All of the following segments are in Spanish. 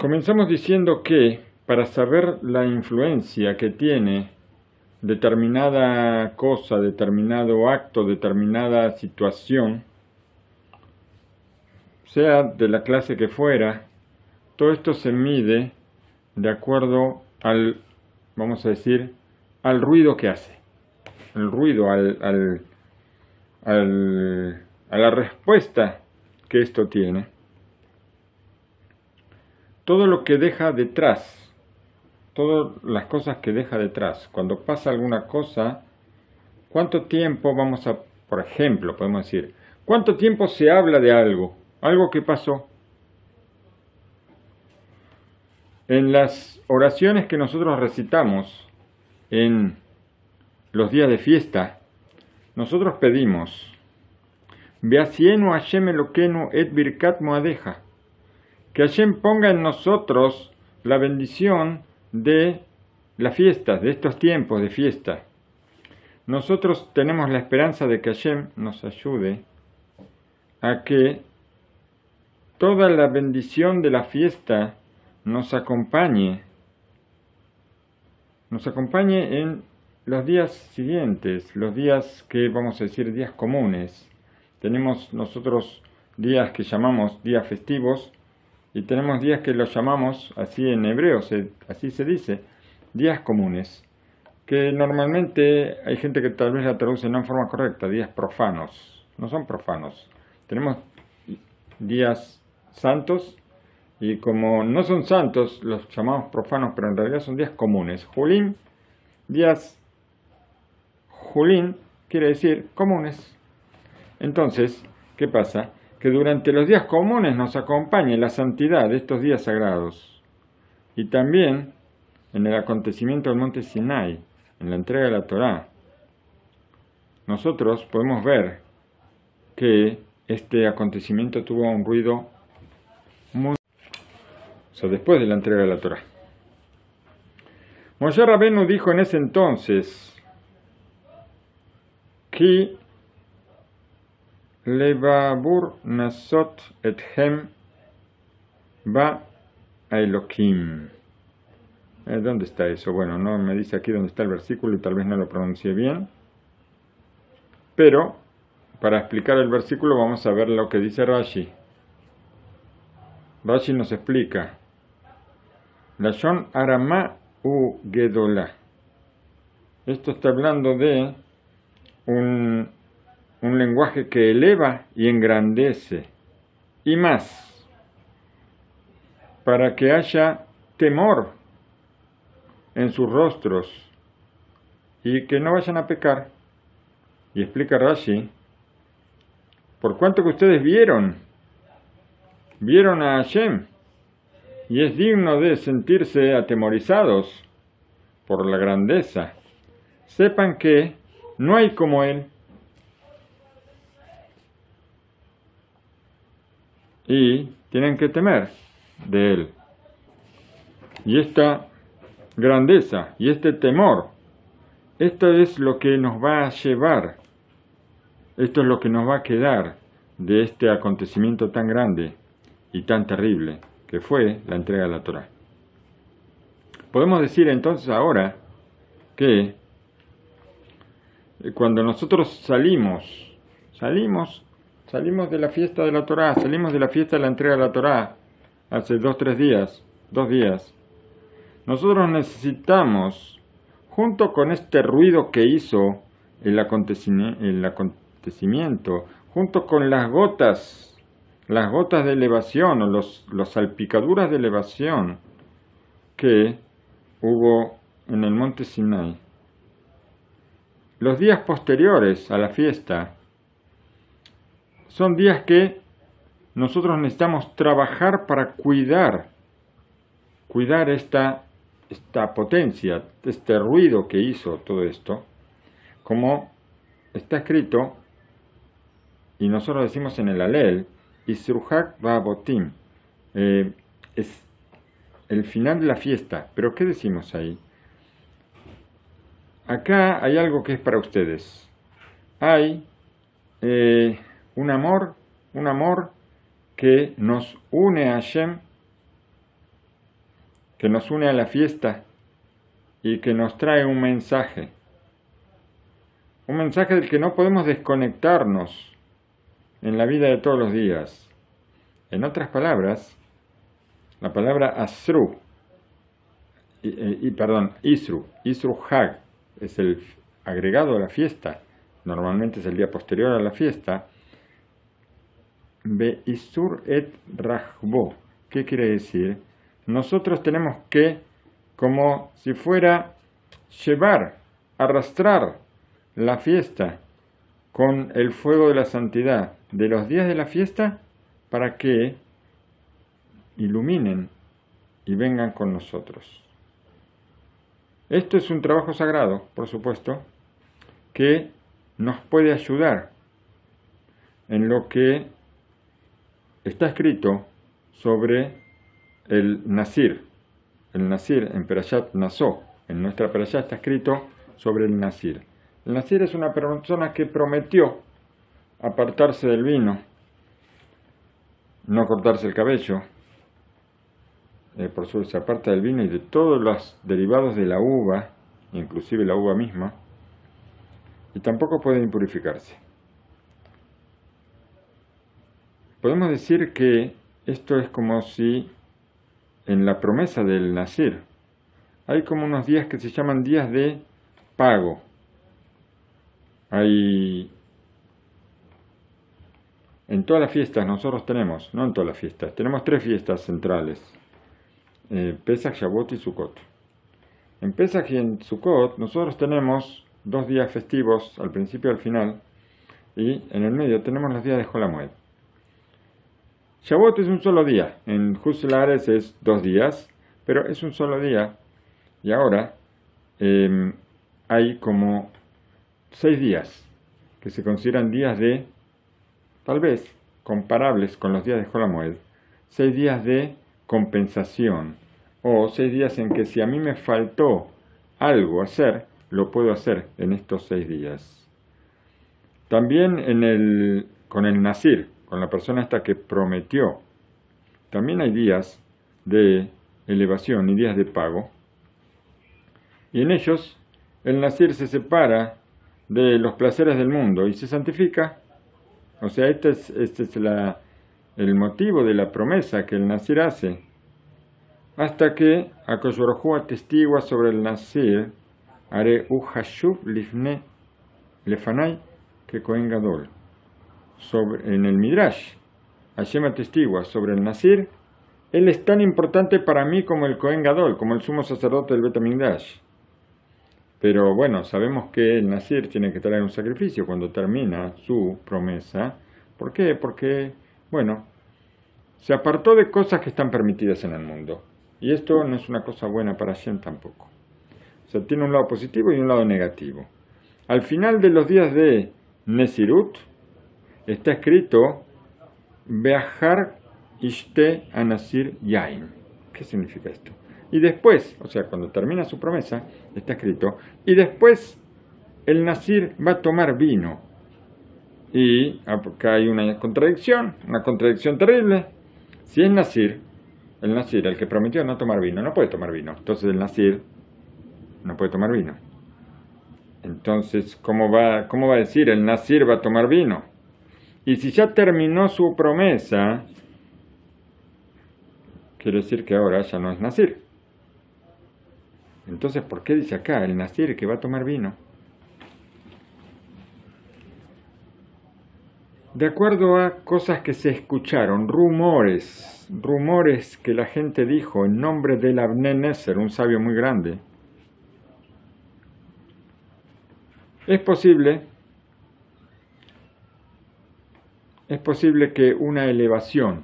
Comenzamos diciendo que para saber la influencia que tiene determinada cosa, determinado acto, determinada situación, sea de la clase que fuera, todo esto se mide de acuerdo al, vamos a decir, al ruido que hace, el ruido, al, al, al, a la respuesta que esto tiene. Todo lo que deja detrás, todas las cosas que deja detrás, cuando pasa alguna cosa, ¿cuánto tiempo vamos a, por ejemplo, podemos decir, cuánto tiempo se habla de algo? algo que pasó. En las oraciones que nosotros recitamos en los días de fiesta, nosotros pedimos, Beasienu Hashem Eloquenu et Birkat Moadeja, que Hashem ponga en nosotros la bendición de las fiestas, de estos tiempos de fiesta. Nosotros tenemos la esperanza de que Hashem nos ayude a que toda la bendición de la fiesta nos acompañe, nos acompañe en los días siguientes, los días que vamos a decir días comunes. Tenemos nosotros días que llamamos días festivos y tenemos días que los llamamos así en hebreo, así se dice, días comunes, que normalmente hay gente que tal vez la traduce no en forma correcta, días profanos, no son profanos. Tenemos días santos y como no son santos, los llamamos profanos, pero en realidad son días comunes. Julín, días Julín quiere decir comunes. Entonces, ¿qué pasa? Que durante los días comunes nos acompañe la santidad de estos días sagrados. Y también en el acontecimiento del monte Sinai, en la entrega de la Torá, nosotros podemos ver que este acontecimiento tuvo un ruido muy, o sea, después de la entrega de la Torah. Moshe Rabenu dijo en ese entonces que Levabur Nasot Ethem va a Elohim. Eh, ¿Dónde está eso? Bueno, no me dice aquí dónde está el versículo y tal vez no lo pronuncie bien. Pero, para explicar el versículo vamos a ver lo que dice Rashi. Rashi nos explica. La Shon Arama u Gedola. Esto está hablando de un, un lenguaje que eleva y engrandece. Y más, para que haya temor en sus rostros y que no vayan a pecar. Y explica Rashi, por cuanto que ustedes vieron vieron a Hashem y es digno de sentirse atemorizados por la grandeza. Sepan que no hay como Él. Y tienen que temer de Él. Y esta grandeza y este temor, esto es lo que nos va a llevar, esto es lo que nos va a quedar de este acontecimiento tan grande y tan terrible que fue la entrega de la Torah. Podemos decir entonces ahora que cuando nosotros salimos, salimos, salimos de la fiesta de la Torah, salimos de la fiesta de la entrega de la Torah hace dos, tres días, dos días, nosotros necesitamos, junto con este ruido que hizo el acontecimiento, junto con las gotas las gotas de elevación o los, salpicaduras de elevación que hubo en el monte Sinai. Los días posteriores a la fiesta son días que nosotros necesitamos trabajar para cuidar, cuidar esta, esta potencia, este ruido que hizo todo esto, como está escrito, y nosotros decimos en el Alel, Isruhak Babotim. Eh, es el final de la fiesta. Pero ¿qué decimos ahí? Acá hay algo que es para ustedes. Hay eh, un amor, un amor que nos une a Hashem que nos une a la fiesta y que nos trae un mensaje. Un mensaje del que no podemos desconectarnos en la vida de todos los días. En otras palabras, la palabra asru, y, perdón, isru, isru hag, es el agregado a la fiesta, normalmente es el día posterior a la fiesta, be isur et rajbo, ¿qué quiere decir? Nosotros tenemos que, como si fuera llevar, arrastrar la fiesta con el fuego de la santidad de los días de la fiesta para que iluminen y vengan con nosotros. Esto es un trabajo sagrado, por supuesto, que nos puede ayudar en lo que está escrito sobre el Nasir. El Nasir en Perashat Nasó, en nuestra Perashat está escrito sobre el Nasir. El Nasir es una persona que prometió apartarse del vino, no cortarse el cabello, eh, por suerte se aparta del vino y de todos los derivados de la uva, inclusive la uva misma, y tampoco puede impurificarse. Podemos decir que esto es como si en la promesa del nacir hay como unos días que se llaman días de pago. Hay en todas las fiestas nosotros tenemos, no en todas las fiestas, tenemos tres fiestas centrales eh, Pesach, Shavuot y Sukkot. En Pesach y en Sukkot nosotros tenemos dos días festivos al principio y al final y en el medio tenemos los días de Jolamued. Shavuot es un solo día, en Juselares es dos días, pero es un solo día. Y ahora em, hay como seis días que se consideran días de, tal vez, comparables con los días de Jolamued, seis días de compensación o seis días en que si a mí me faltó algo hacer, lo puedo hacer en estos seis días. También en el, con el Nasir, con la persona esta que prometió, también hay días de elevación y días de pago. Y en ellos el Nasir se separa de los placeres del mundo y se santifica. O sea, este es, este el motivo de la promesa que el Nasir hace, hasta que Akoshorohu atestigua sobre el Nasir, haré uhashuv lifne lefanai que Kohen Gadol. Sobre, en el Midrash, Hashem atestigua sobre el Nasir, él es tan importante para mí como el Kohen Gadol, como el sumo sacerdote del Betamigdash. Pero bueno, sabemos que el Nasir tiene que traer un sacrificio cuando termina su promesa. ¿Por qué? Porque, bueno, se apartó de cosas que están permitidas en el mundo. Y esto no es una cosa buena para Shem tampoco. O sea, tiene un lado positivo y un lado negativo. Al final de los días de Nesirut está escrito Beahar Ishte Anasir Yain. ¿Qué significa esto? Y después, o sea, cuando termina su promesa, está escrito, y después el Nasir va a tomar vino. Y acá hay una contradicción, una contradicción terrible. Si es Nasir, el Nasir, el que prometió no tomar vino, no puede tomar vino. Entonces el Nasir no puede tomar vino. Entonces, ¿cómo va, ¿cómo va a decir el Nasir va a tomar vino? Y si ya terminó su promesa, quiere decir que ahora ya no es Nasir. Entonces, ¿por qué dice acá el Nasir que va a tomar vino? De acuerdo a cosas que se escucharon, rumores, rumores que la gente dijo en nombre del Abneneser, un sabio muy grande, es posible, es posible que una elevación,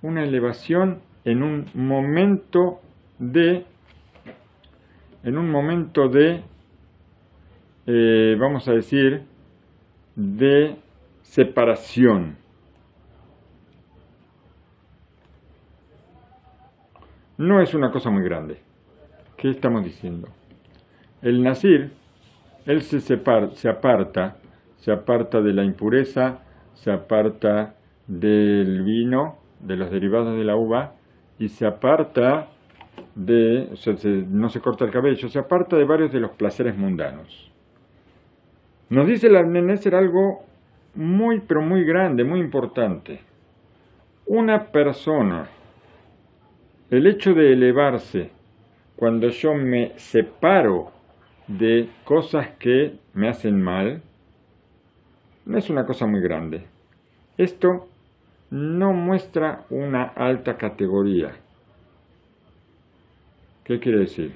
una elevación en un momento de, en un momento de, eh, vamos a decir, de separación. No es una cosa muy grande. ¿Qué estamos diciendo? El Nasir, él se, separa, se aparta, se aparta de la impureza, se aparta del vino, de los derivados de la uva, y se aparta de, o sea, no se corta el cabello, se aparta de varios de los placeres mundanos. Nos dice la Neneser algo muy, pero muy grande, muy importante. Una persona, el hecho de elevarse cuando yo me separo de cosas que me hacen mal, no es una cosa muy grande. Esto no muestra una alta categoría. ¿Qué quiere decir?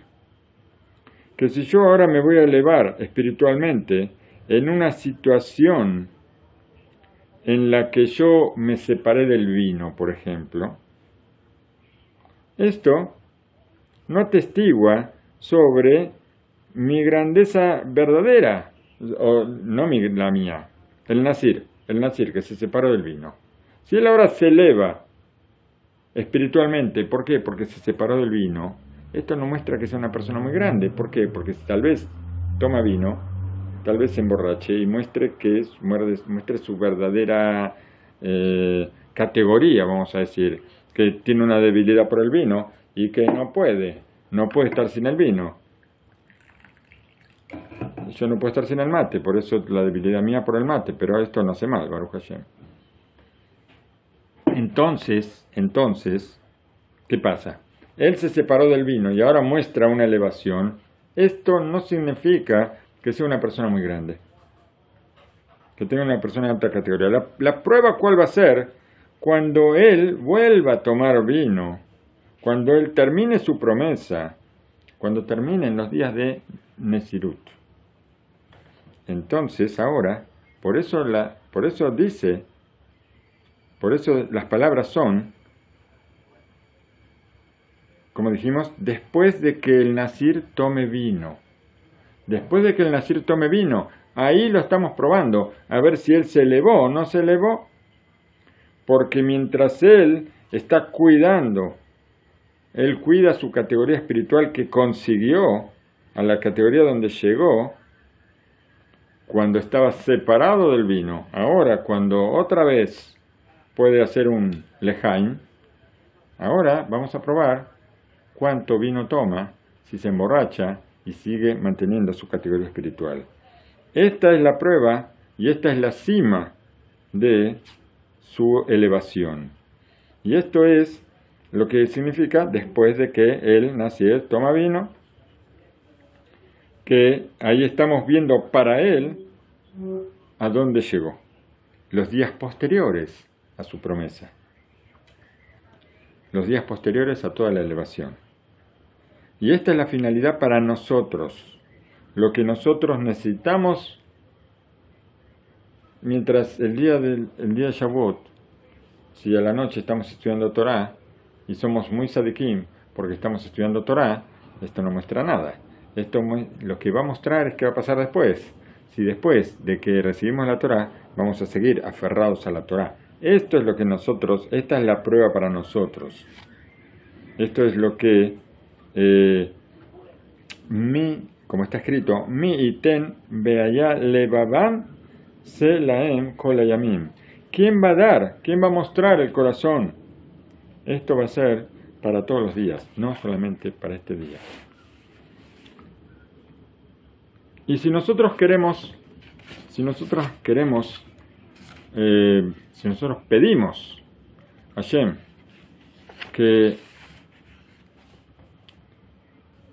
Que si yo ahora me voy a elevar espiritualmente en una situación en la que yo me separé del vino, por ejemplo, esto no atestigua sobre mi grandeza verdadera, o no mi, la mía, el Nasir, el Nasir que se separó del vino. Si él ahora se eleva espiritualmente, ¿por qué? Porque se separó del vino, esto no muestra que sea una persona muy grande. ¿Por qué? Porque tal vez toma vino, tal vez se emborrache y muestre que es, muestre su verdadera eh, categoría, vamos a decir, que tiene una debilidad por el vino y que no puede, no puede estar sin el vino. Yo no puedo estar sin el mate, por eso la debilidad mía por el mate, pero esto no hace mal, Baruch Hashem. Entonces, entonces, ¿qué pasa? Él se separó del vino y ahora muestra una elevación. Esto no significa que sea una persona muy grande, que tenga una persona de alta categoría. La, la prueba cuál va a ser cuando él vuelva a tomar vino, cuando él termine su promesa, cuando terminen los días de Nesirut. Entonces ahora, por eso, la, por eso dice, por eso las palabras son, como dijimos, después de que el Nasir tome vino. Después de que el Nasir tome vino, ahí lo estamos probando, a ver si él se elevó o no se elevó. Porque mientras él está cuidando, él cuida su categoría espiritual que consiguió, a la categoría donde llegó, cuando estaba separado del vino. Ahora, cuando otra vez puede hacer un lejaim, ahora vamos a probar cuánto vino toma, si se emborracha y sigue manteniendo su categoría espiritual. Esta es la prueba y esta es la cima de su elevación. Y esto es lo que significa después de que él nació, toma vino, que ahí estamos viendo para él a dónde llegó, los días posteriores a su promesa, los días posteriores a toda la elevación. Y esta es la finalidad para nosotros, lo que nosotros necesitamos mientras el día, del, el día de Shavuot, si a la noche estamos estudiando Torah y somos muy sadikim porque estamos estudiando Torah, esto no muestra nada. Esto lo que va a mostrar es qué va a pasar después. Si después de que recibimos la Torah vamos a seguir aferrados a la Torah. Esto es lo que nosotros, esta es la prueba para nosotros. Esto es lo que eh, mi, como está escrito, mi iten beaya levaban se laem kolayamim. ¿Quién va a dar? ¿Quién va a mostrar el corazón? Esto va a ser para todos los días, no solamente para este día. Y si nosotros queremos, si nosotros queremos, eh, si nosotros pedimos a Shem que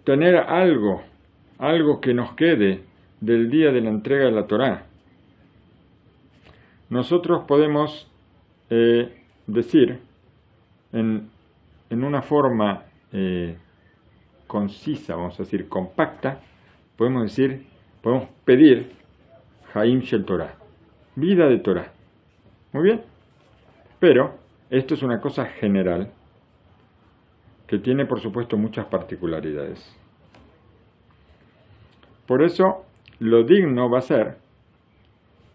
tener algo, algo que nos quede del día de la entrega de la Torá, nosotros podemos eh, decir en, una forma eh, concisa, vamos a decir compacta, podemos decir, podemos pedir Haim Shel Torah, vida de Torah. Muy bien, pero esto es una cosa general que tiene por supuesto muchas particularidades. Por eso lo digno va a ser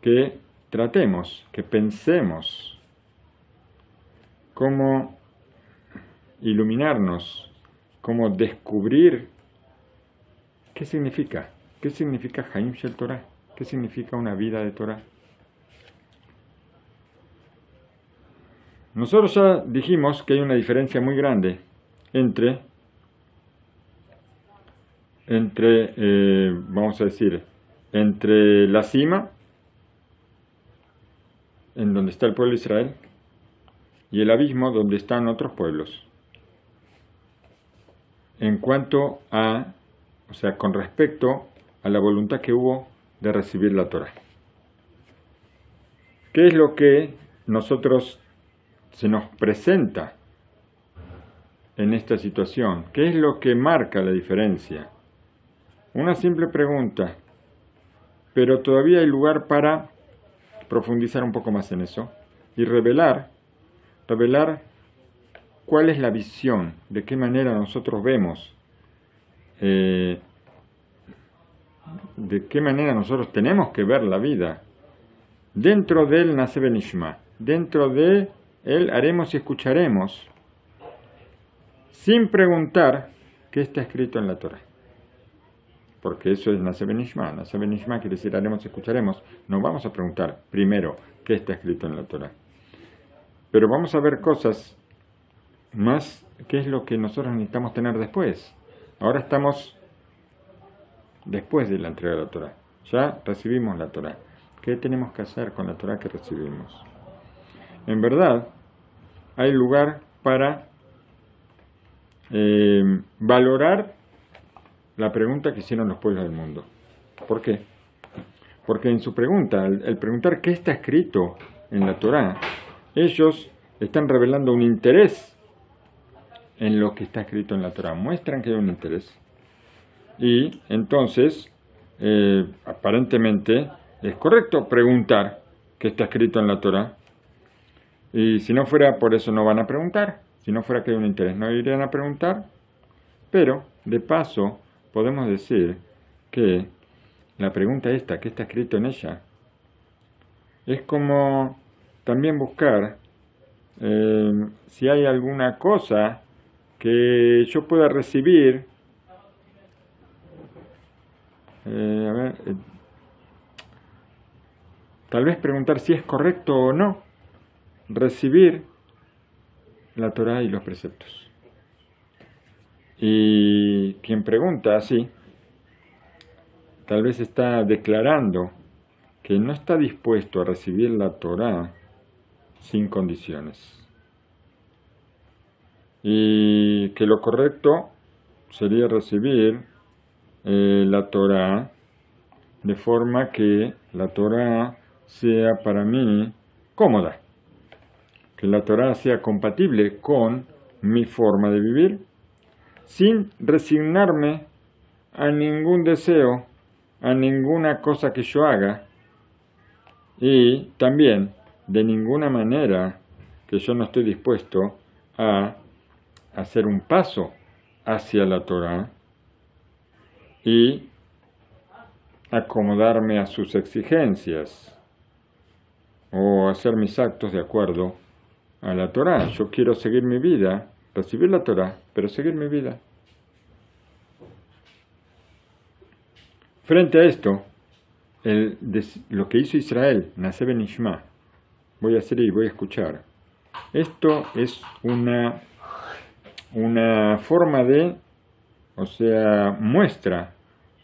que tratemos, que pensemos cómo iluminarnos, cómo descubrir qué significa, qué significa Haim Shel Torah, qué significa una vida de Torah. Nosotros ya dijimos que hay una diferencia muy grande entre entre, eh, vamos a decir, entre la cima, en donde está el pueblo de Israel, y el abismo donde están otros pueblos. En cuanto a, o sea, con respecto a la voluntad que hubo de recibir la Torah. ¿Qué es lo que nosotros se nos presenta en esta situación? ¿Qué es lo que marca la diferencia? Una simple pregunta, pero todavía hay lugar para profundizar un poco más en eso y revelar, revelar cuál es la visión, de qué manera nosotros vemos, eh, de qué manera nosotros tenemos que ver la vida. Dentro del Nace Benishma, dentro de él haremos y escucharemos, sin preguntar qué está escrito en la Torah porque eso es Nase Benishma. Nase Benishma quiere decir haremos, escucharemos. No vamos a preguntar primero qué está escrito en la Torah. Pero vamos a ver cosas más, qué es lo que nosotros necesitamos tener después. Ahora estamos después de la entrega de la Torah. Ya recibimos la Torah. ¿Qué tenemos que hacer con la Torah que recibimos? En verdad, hay lugar para eh, valorar la pregunta que hicieron los pueblos del mundo. ¿Por qué? Porque en su pregunta, el, preguntar qué está escrito en la Torá, ellos están revelando un interés en lo que está escrito en la Torá, muestran que hay un interés. Y entonces, eh, aparentemente, es correcto preguntar qué está escrito en la Torá. Y si no fuera por eso no van a preguntar, si no fuera que hay un interés no irían a preguntar. Pero, de paso, podemos decir que la pregunta esta, ¿qué está escrito en ella? Es como también buscar eh, si hay alguna cosa que yo pueda recibir. Eh, a ver, eh, tal vez preguntar si es correcto o no recibir la Torah y los preceptos. Y quien pregunta así, tal vez está declarando que no está dispuesto a recibir la Torah sin condiciones. Y que lo correcto sería recibir eh, la Torah de forma que la Torah sea para mí cómoda, que la Torah sea compatible con mi forma de vivir sin resignarme a ningún deseo, a ninguna cosa que yo haga, y también de ninguna manera que yo no estoy dispuesto a hacer un paso hacia la Torah y acomodarme a sus exigencias o hacer mis actos de acuerdo a la Torah. Yo quiero seguir mi vida recibir la Torah, pero seguir mi vida. Frente a esto, el, lo que hizo Israel, Nase Benishma, voy a hacer y voy a escuchar. Esto es una, una forma de, o sea, muestra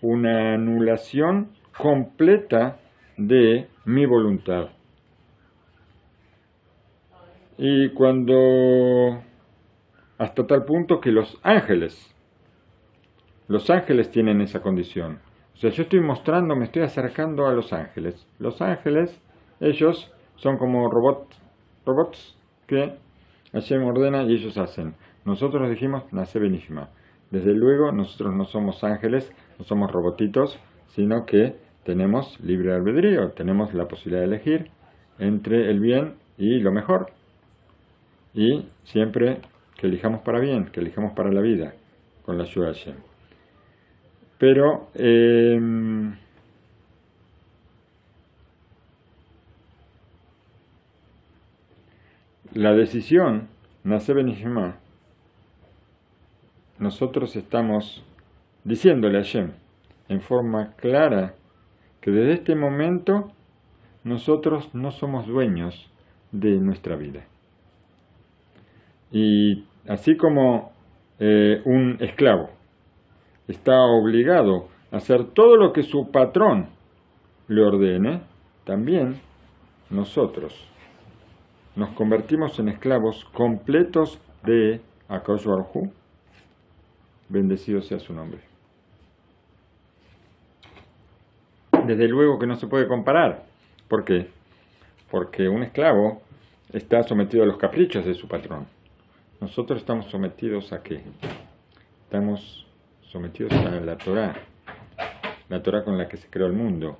una anulación completa de mi voluntad. Y cuando hasta tal punto que los ángeles, los ángeles tienen esa condición. O sea, yo estoy mostrando, me estoy acercando a los ángeles. Los ángeles, ellos son como robots, robots que Hashem ordena y ellos hacen. Nosotros dijimos, nace Benishma. Desde luego, nosotros no somos ángeles, no somos robotitos, sino que tenemos libre albedrío, tenemos la posibilidad de elegir entre el bien y lo mejor. Y siempre que elijamos para bien, que elijamos para la vida, con la ayuda de Pero em, la decisión, nace Benishma, nosotros estamos diciéndole a Hashem en forma clara que desde este momento nosotros no somos dueños de nuestra vida. Y así como eh, un esclavo está obligado a hacer todo lo que su patrón le ordene, también nosotros nos convertimos en esclavos completos de Akash bendecido sea su nombre. Desde luego que no se puede comparar. ¿Por qué? Porque un esclavo está sometido a los caprichos de su patrón. Nosotros estamos sometidos a qué? Estamos sometidos a la Torah, la Torah con la que se creó el mundo.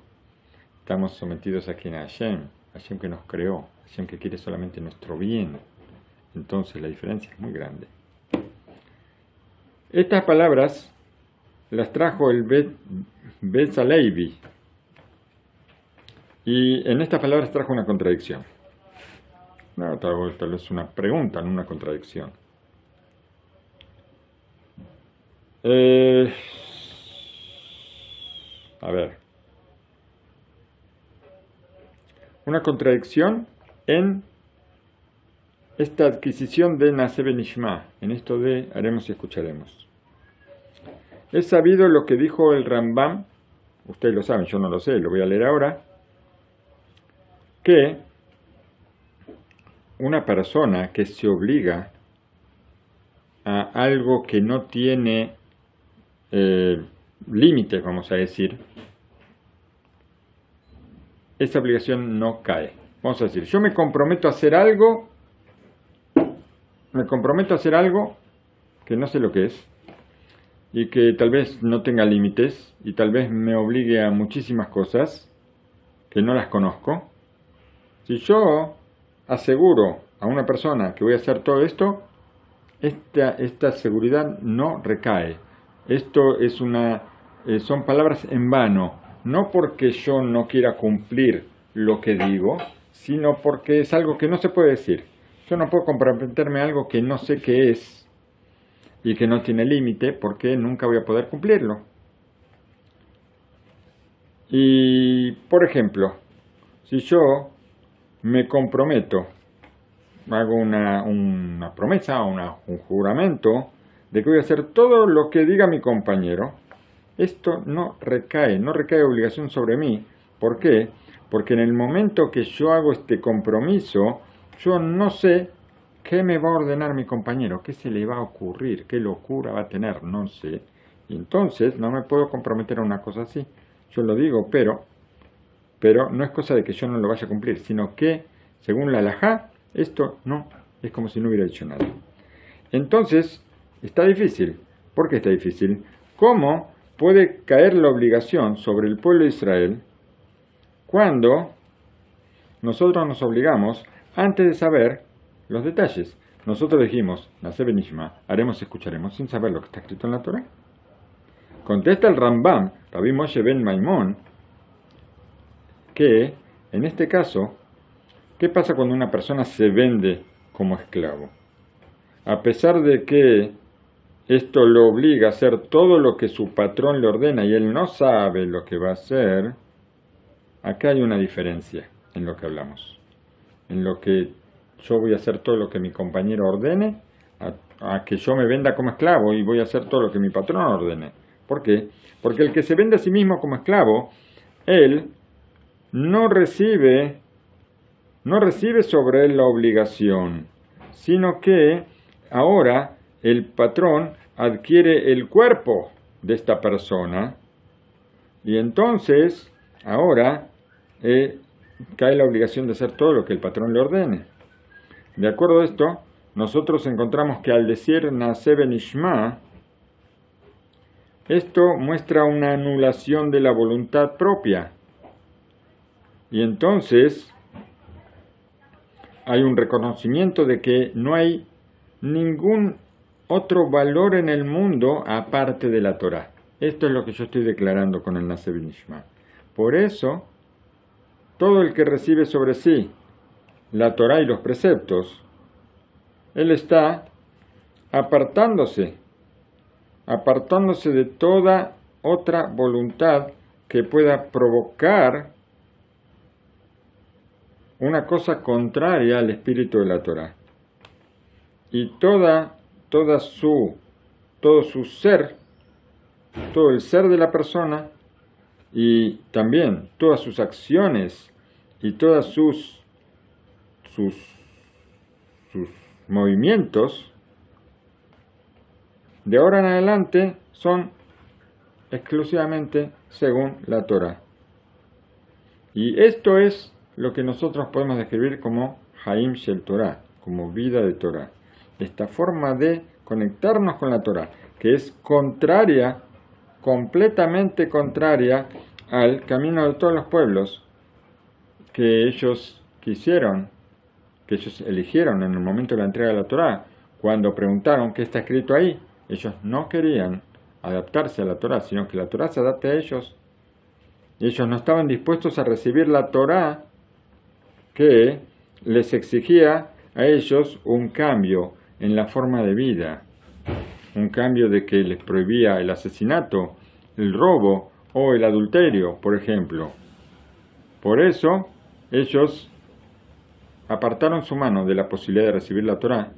Estamos sometidos a quien Hashem, Hashem que nos creó, Hashem que quiere solamente nuestro bien. Entonces la diferencia es muy grande. Estas palabras las trajo el Bet, Y en estas palabras trajo una contradicción. No, tal vez una pregunta, no una contradicción. Eh, a ver. Una contradicción en esta adquisición de Nasebe Nishma, en esto de haremos y escucharemos. Es sabido lo que dijo el Rambam, ustedes lo saben, yo no lo sé, lo voy a leer ahora, que una persona que se obliga a algo que no tiene eh, límite, vamos a decir, esa obligación no cae. Vamos a decir, yo me comprometo a hacer algo, me comprometo a hacer algo que no sé lo que es, y que tal vez no tenga límites, y tal vez me obligue a muchísimas cosas que no las conozco. Si yo aseguro a una persona que voy a hacer todo esto, esta, esta seguridad no recae. Esto es una, eh, son palabras en vano, no porque yo no quiera cumplir lo que digo, sino porque es algo que no se puede decir. Yo no puedo comprometerme a algo que no sé qué es y que no tiene límite porque nunca voy a poder cumplirlo. Y, por ejemplo, si yo me comprometo, hago una, una promesa, una, un juramento, de que voy a hacer todo lo que diga mi compañero, esto no recae, no recae obligación sobre mí. ¿Por qué? Porque en el momento que yo hago este compromiso, yo no sé qué me va a ordenar mi compañero, qué se le va a ocurrir, qué locura va a tener, no sé. Y entonces no me puedo comprometer a una cosa así. Yo lo digo, pero, pero no es cosa de que yo no lo vaya a cumplir, sino que, según la alajá, esto no, es como si no hubiera dicho nada. Entonces, está difícil. ¿Por qué está difícil? ¿Cómo puede caer la obligación sobre el pueblo de Israel cuando nosotros nos obligamos antes de saber los detalles? Nosotros dijimos, Nace Benishma, haremos, escucharemos, sin saber lo que está escrito en la Torah. Contesta el Rambam, Rabbi Moshe ben Maimón, que en este caso ¿Qué pasa cuando una persona se vende como esclavo? A pesar de que esto lo obliga a hacer todo lo que su patrón le ordena y él no sabe lo que va a hacer, acá hay una diferencia en lo que hablamos. En lo que yo voy a hacer todo lo que mi compañero ordene, a, que yo me venda como esclavo y voy a hacer todo lo que mi patrón ordene. ¿Por qué? Porque el que se vende a sí mismo como esclavo, él no recibe no recibe sobre él la obligación, sino que ahora el patrón adquiere el cuerpo de esta persona y entonces ahora eh, cae la obligación de hacer todo lo que el patrón le ordene. De acuerdo a esto, nosotros encontramos que al decir Nace Benishma, esto muestra una anulación de la voluntad propia. Y entonces hay un reconocimiento de que no hay ningún otro valor en el mundo aparte de la Torah. Esto es lo que yo estoy declarando con el Naseb Nishma. Por eso, todo el que recibe sobre sí la Torah y los preceptos, él está apartándose, apartándose de toda otra voluntad que pueda provocar una cosa contraria al espíritu de la Torah. Y toda, toda su, todo su ser todo el ser de la persona y también todas sus acciones y todas sus, sus, sus movimientos, de ahora en adelante son exclusivamente según la Torah. Y esto es lo que nosotros podemos describir como Haim Shel Torah, como vida de Torah. Esta forma de conectarnos con la Torah, que es contraria, completamente contraria al camino de todos los pueblos que ellos quisieron, que ellos eligieron en el momento de la entrega de la Torah. Cuando preguntaron qué está escrito ahí, ellos no querían adaptarse a la Torah, sino que la Torah se adapte a ellos. Ellos no estaban dispuestos a recibir la Torah que les exigía a ellos un cambio en la forma de vida, un cambio de que les prohibía el asesinato, el robo o el adulterio, por ejemplo. Por eso ellos apartaron su mano de la posibilidad de recibir la Torah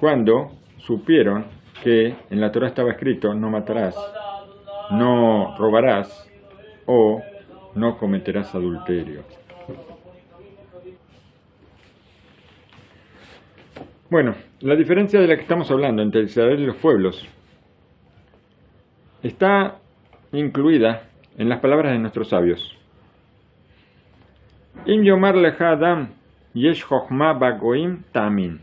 cuando supieron que en la Torah estaba escrito no matarás, no robarás o no cometerás adulterio. Bueno, la diferencia de la que estamos hablando entre Israel y los pueblos está incluida en las palabras de nuestros sabios. Im yomar adam yesh bagoim tamin.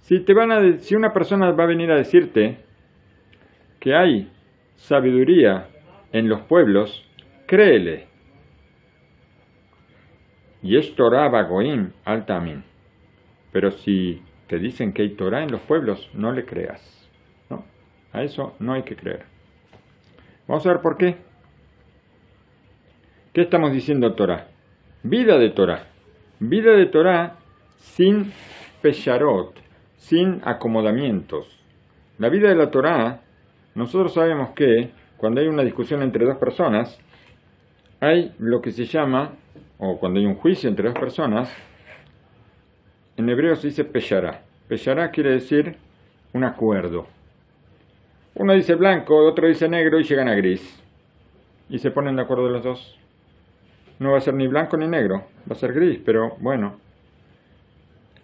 Si, te van a, si una persona va a venir a decirte que hay sabiduría en los pueblos, créele. Yesh Torah bagoim al tamin. Pero si te dicen que hay Torah en los pueblos, no le creas. ¿no? A eso no hay que creer. Vamos a ver por qué. ¿Qué estamos diciendo Torah? Vida de Torah. Vida de Torah sin pesharot, sin acomodamientos. La vida de la Torah, nosotros sabemos que cuando hay una discusión entre dos personas, hay lo que se llama, o cuando hay un juicio entre dos personas, en hebreo se dice peshará. Peshará quiere decir un acuerdo. Uno dice blanco, otro dice negro y llegan a gris. Y se ponen de acuerdo los dos. No va a ser ni blanco ni negro, va a ser gris, pero bueno.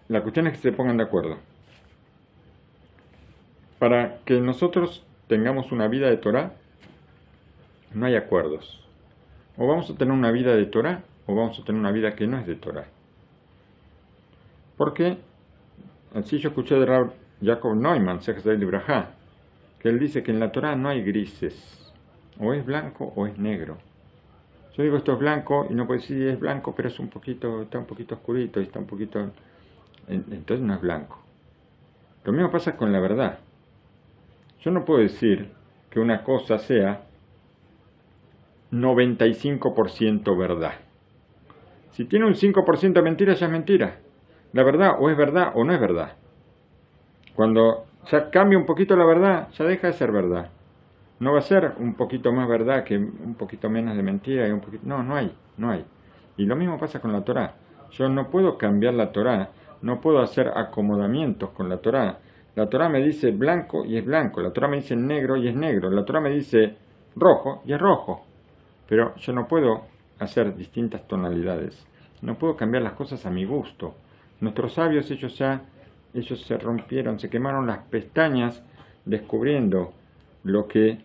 La cuestión es que se pongan de acuerdo. Para que nosotros tengamos una vida de Torah, no hay acuerdos. O vamos a tener una vida de Torah, o vamos a tener una vida que no es de Torah. Porque así yo escuché de Jacob Neumann, que él dice que en la Torah no hay grises, o es blanco o es negro. Yo digo esto es blanco y no puedo decir es blanco, pero es un poquito, está un poquito oscurito y está un poquito, entonces no es blanco. Lo mismo pasa con la verdad. Yo no puedo decir que una cosa sea 95% verdad. Si tiene un 5% de mentira, ya es mentira la verdad o es verdad o no es verdad. Cuando ya cambia un poquito la verdad, ya deja de ser verdad. No va a ser un poquito más verdad que un poquito menos de mentira y un poquito... No, no hay, no hay. Y lo mismo pasa con la Torah. Yo no puedo cambiar la Torah, no puedo hacer acomodamientos con la Torah. La Torah me dice blanco y es blanco, la Torah me dice negro y es negro, la Torah me dice rojo y es rojo. Pero yo no puedo hacer distintas tonalidades, no puedo cambiar las cosas a mi gusto. Nuestros sabios, ellos ya, ellos se rompieron, se quemaron las pestañas descubriendo lo que,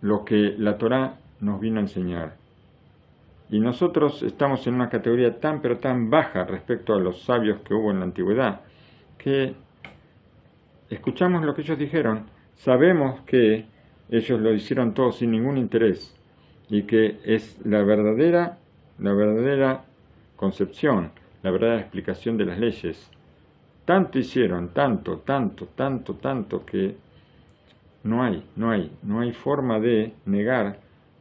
lo que la Torah nos vino a enseñar. Y nosotros estamos en una categoría tan pero tan baja respecto a los sabios que hubo en la antigüedad, que escuchamos lo que ellos dijeron, sabemos que ellos lo hicieron todo sin ningún interés y que es la verdadera, la verdadera concepción la verdadera explicación de las leyes. Tanto hicieron, tanto, tanto, tanto, tanto, que no hay, no hay, no hay forma de negar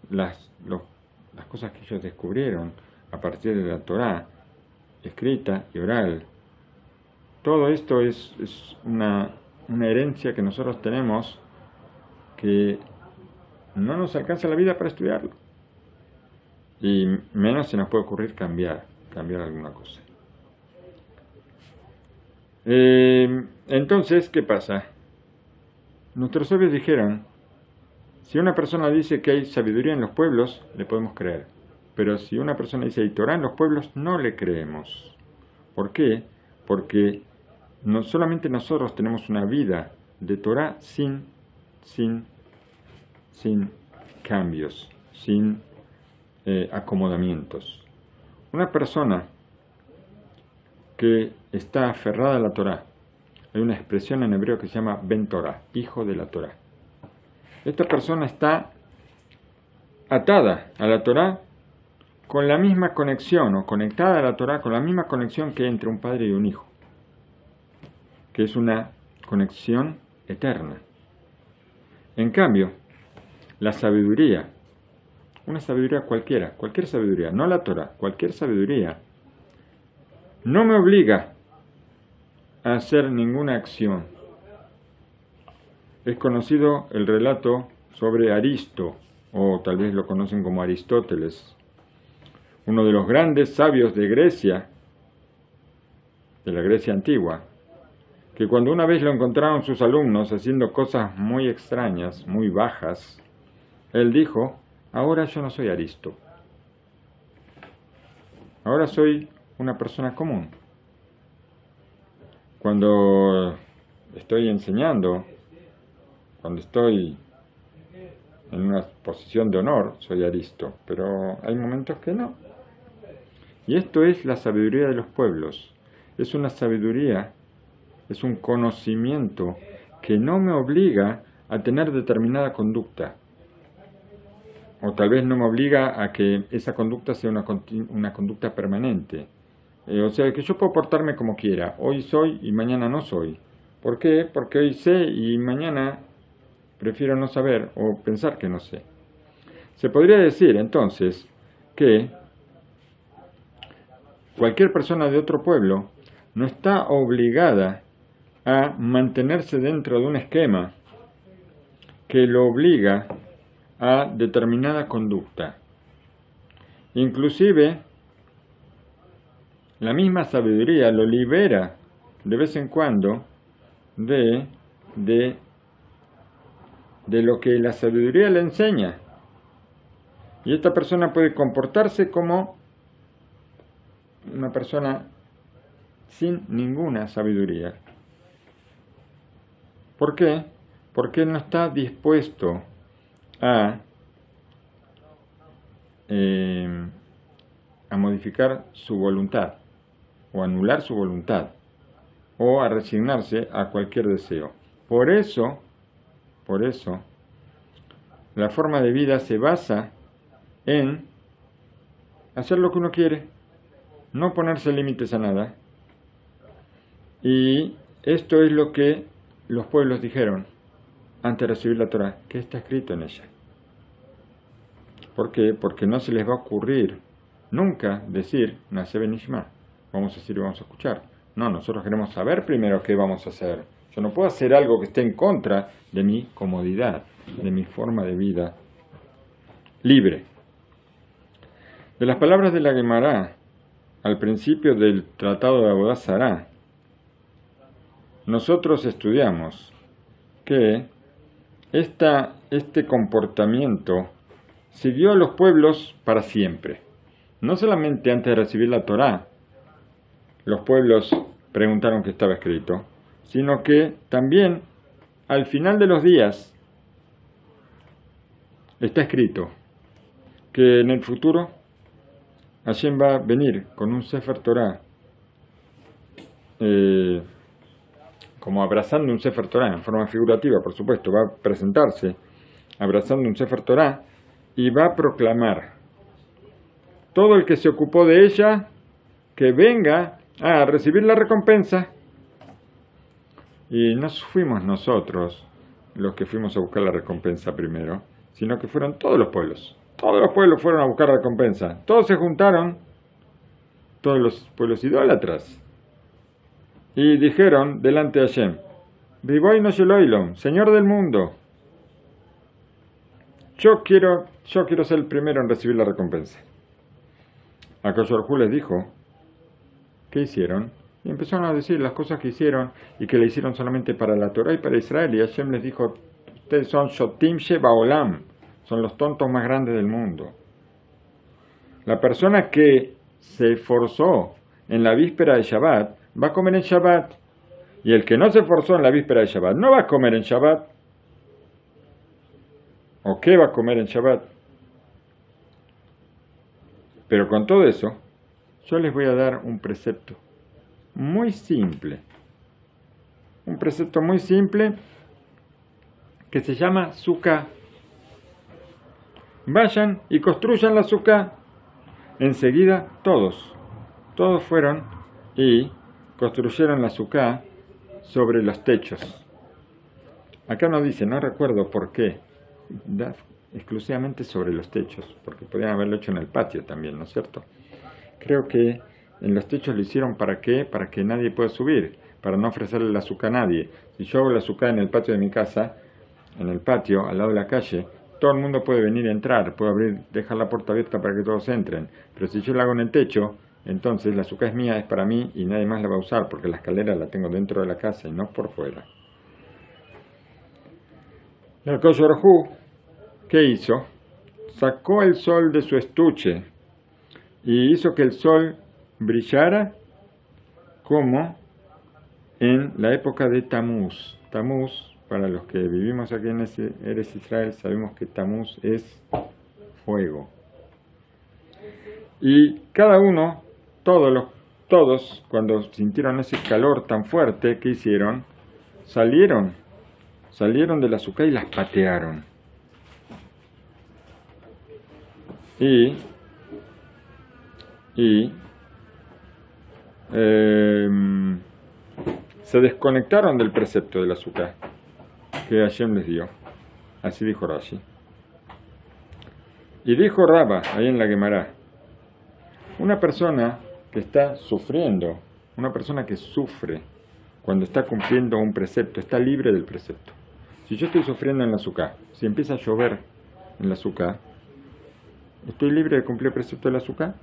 las, las cosas que ellos descubrieron a partir de la Torá, escrita y oral. Todo esto es, es una, una herencia que nosotros tenemos que no nos alcanza la vida para estudiarlo. Y menos se nos puede ocurrir cambiar, cambiar alguna cosa. Eh, entonces, ¿qué pasa? nuestros sabios dijeron, si una persona dice que hay sabiduría en los pueblos, le podemos creer. Pero si una persona dice hay Torah en los pueblos, no le creemos. ¿Por qué? Porque no solamente nosotros tenemos una vida de Torah sin, sin, sin cambios, sin eh, acomodamientos. Una persona que está aferrada a la Torah, hay una expresión en hebreo que se llama Ben Torah, hijo de la Torah. Esta persona está atada a la Torah con la misma conexión o conectada a la Torah con la misma conexión que entre un padre y un hijo, que es una conexión eterna. En cambio, la sabiduría, una sabiduría cualquiera, cualquier sabiduría, no la Torah, cualquier sabiduría, no me obliga a hacer ninguna acción. Es conocido el relato sobre Aristo, o tal vez lo conocen como Aristóteles, uno de los grandes sabios de Grecia, de la Grecia antigua, que cuando una vez lo encontraron sus alumnos haciendo cosas muy extrañas, muy bajas, él dijo, ahora yo no soy Aristo, ahora soy una persona común. Cuando estoy enseñando, cuando estoy en una posición de honor, soy Aristo, pero hay momentos que no. Y esto es la sabiduría de los pueblos. Es una sabiduría, es un conocimiento que no me obliga a tener determinada conducta. O tal vez no me obliga a que esa conducta sea una, una conducta permanente. Eh, o sea, que yo puedo portarme como quiera. Hoy soy y mañana no soy. ¿Por qué? Porque hoy sé y mañana prefiero no saber o pensar que no sé. Se podría decir entonces que cualquier persona de otro pueblo no está obligada a mantenerse dentro de un esquema que lo obliga a determinada conducta. Inclusive la misma sabiduría lo libera de vez en cuando de, de, de lo que la sabiduría le enseña. Y esta persona puede comportarse como una persona sin ninguna sabiduría. ¿Por qué? Porque no está dispuesto a eh, a modificar su voluntad o anular su voluntad o a resignarse a cualquier deseo. Por eso, por eso, la forma de vida se basa en hacer lo que uno quiere, no ponerse límites a nada. Y esto es lo que los pueblos dijeron antes de recibir la Torah, que está escrito en ella. ¿Por qué? Porque no se les va a ocurrir nunca decir Nace Benishma vamos a decir vamos a escuchar. No, nosotros queremos saber primero qué vamos a hacer. Yo no puedo hacer algo que esté en contra de mi comodidad, de mi forma de vida libre. De las palabras de la Gemara al principio del Tratado de Abodazará, nosotros estudiamos que esta, este comportamiento siguió a los pueblos para siempre. No solamente antes de recibir la Torá, los pueblos preguntaron qué estaba escrito, sino que también al final de los días está escrito que en el futuro Hashem va a venir con un Sefer Torah, eh, como abrazando un Sefer Torah, en forma figurativa, por supuesto, va a presentarse abrazando un Sefer Torah y va a proclamar todo el que se ocupó de ella, que venga a recibir la recompensa. Y no fuimos nosotros los que fuimos a buscar la recompensa primero, sino que fueron todos los pueblos. Todos los pueblos fueron a buscar recompensa. Todos se juntaron, todos los pueblos idólatras, y dijeron delante de Hashem, Vivoy no Señor del mundo, yo quiero, yo quiero ser el primero en recibir la recompensa. A les dijo, ¿qué hicieron? Y empezaron a decir las cosas que hicieron y que le hicieron solamente para la Torah y para Israel. Y Hashem les dijo, ustedes son Shotim Sheba Olam, son los tontos más grandes del mundo. La persona que se esforzó en la víspera de Shabbat va a comer en Shabbat. Y el que no se esforzó en la víspera de Shabbat no va a comer en Shabbat. ¿O qué va a comer en Shabbat? Pero con todo eso, yo les voy a dar un precepto muy simple. Un precepto muy simple que se llama Sukkah. Vayan y construyan la Sukkah. Enseguida todos, todos fueron y construyeron la Sukkah sobre los techos. Acá no dice, no recuerdo por qué, exclusivamente sobre los techos, porque podían haberlo hecho en el patio también, ¿no es cierto? Creo que en los techos lo hicieron para qué? Para que nadie pueda subir, para no ofrecerle el azúcar a nadie. Si yo hago el azúcar en el patio de mi casa, en el patio, al lado de la calle, todo el mundo puede venir a entrar, puedo abrir, dejar la puerta abierta para que todos entren. Pero si yo la hago en el techo, entonces la azúcar es mía, es para mí y nadie más la va a usar porque la escalera la tengo dentro de la casa y no por fuera. El Koyorhu, ¿qué hizo? Sacó el sol de su estuche y hizo que el sol brillara como en la época de Tamuz. Tamuz, para los que vivimos aquí en Eres Israel, sabemos que Tamuz es fuego. Y cada uno, todos los todos, cuando sintieron ese calor tan fuerte, ¿qué hicieron? Salieron, salieron de la azúcar y las patearon. Y, y Em, se desconectaron del precepto del azúcar que Hashem les dio. Así dijo Rashi. Y dijo Raba, ahí en la Gemara, una persona que está sufriendo, una persona que sufre cuando está cumpliendo un precepto, está libre del precepto. Si yo estoy sufriendo en la azúcar, si empieza a llover en la azúcar, ¿estoy libre de cumplir el precepto del azúcar?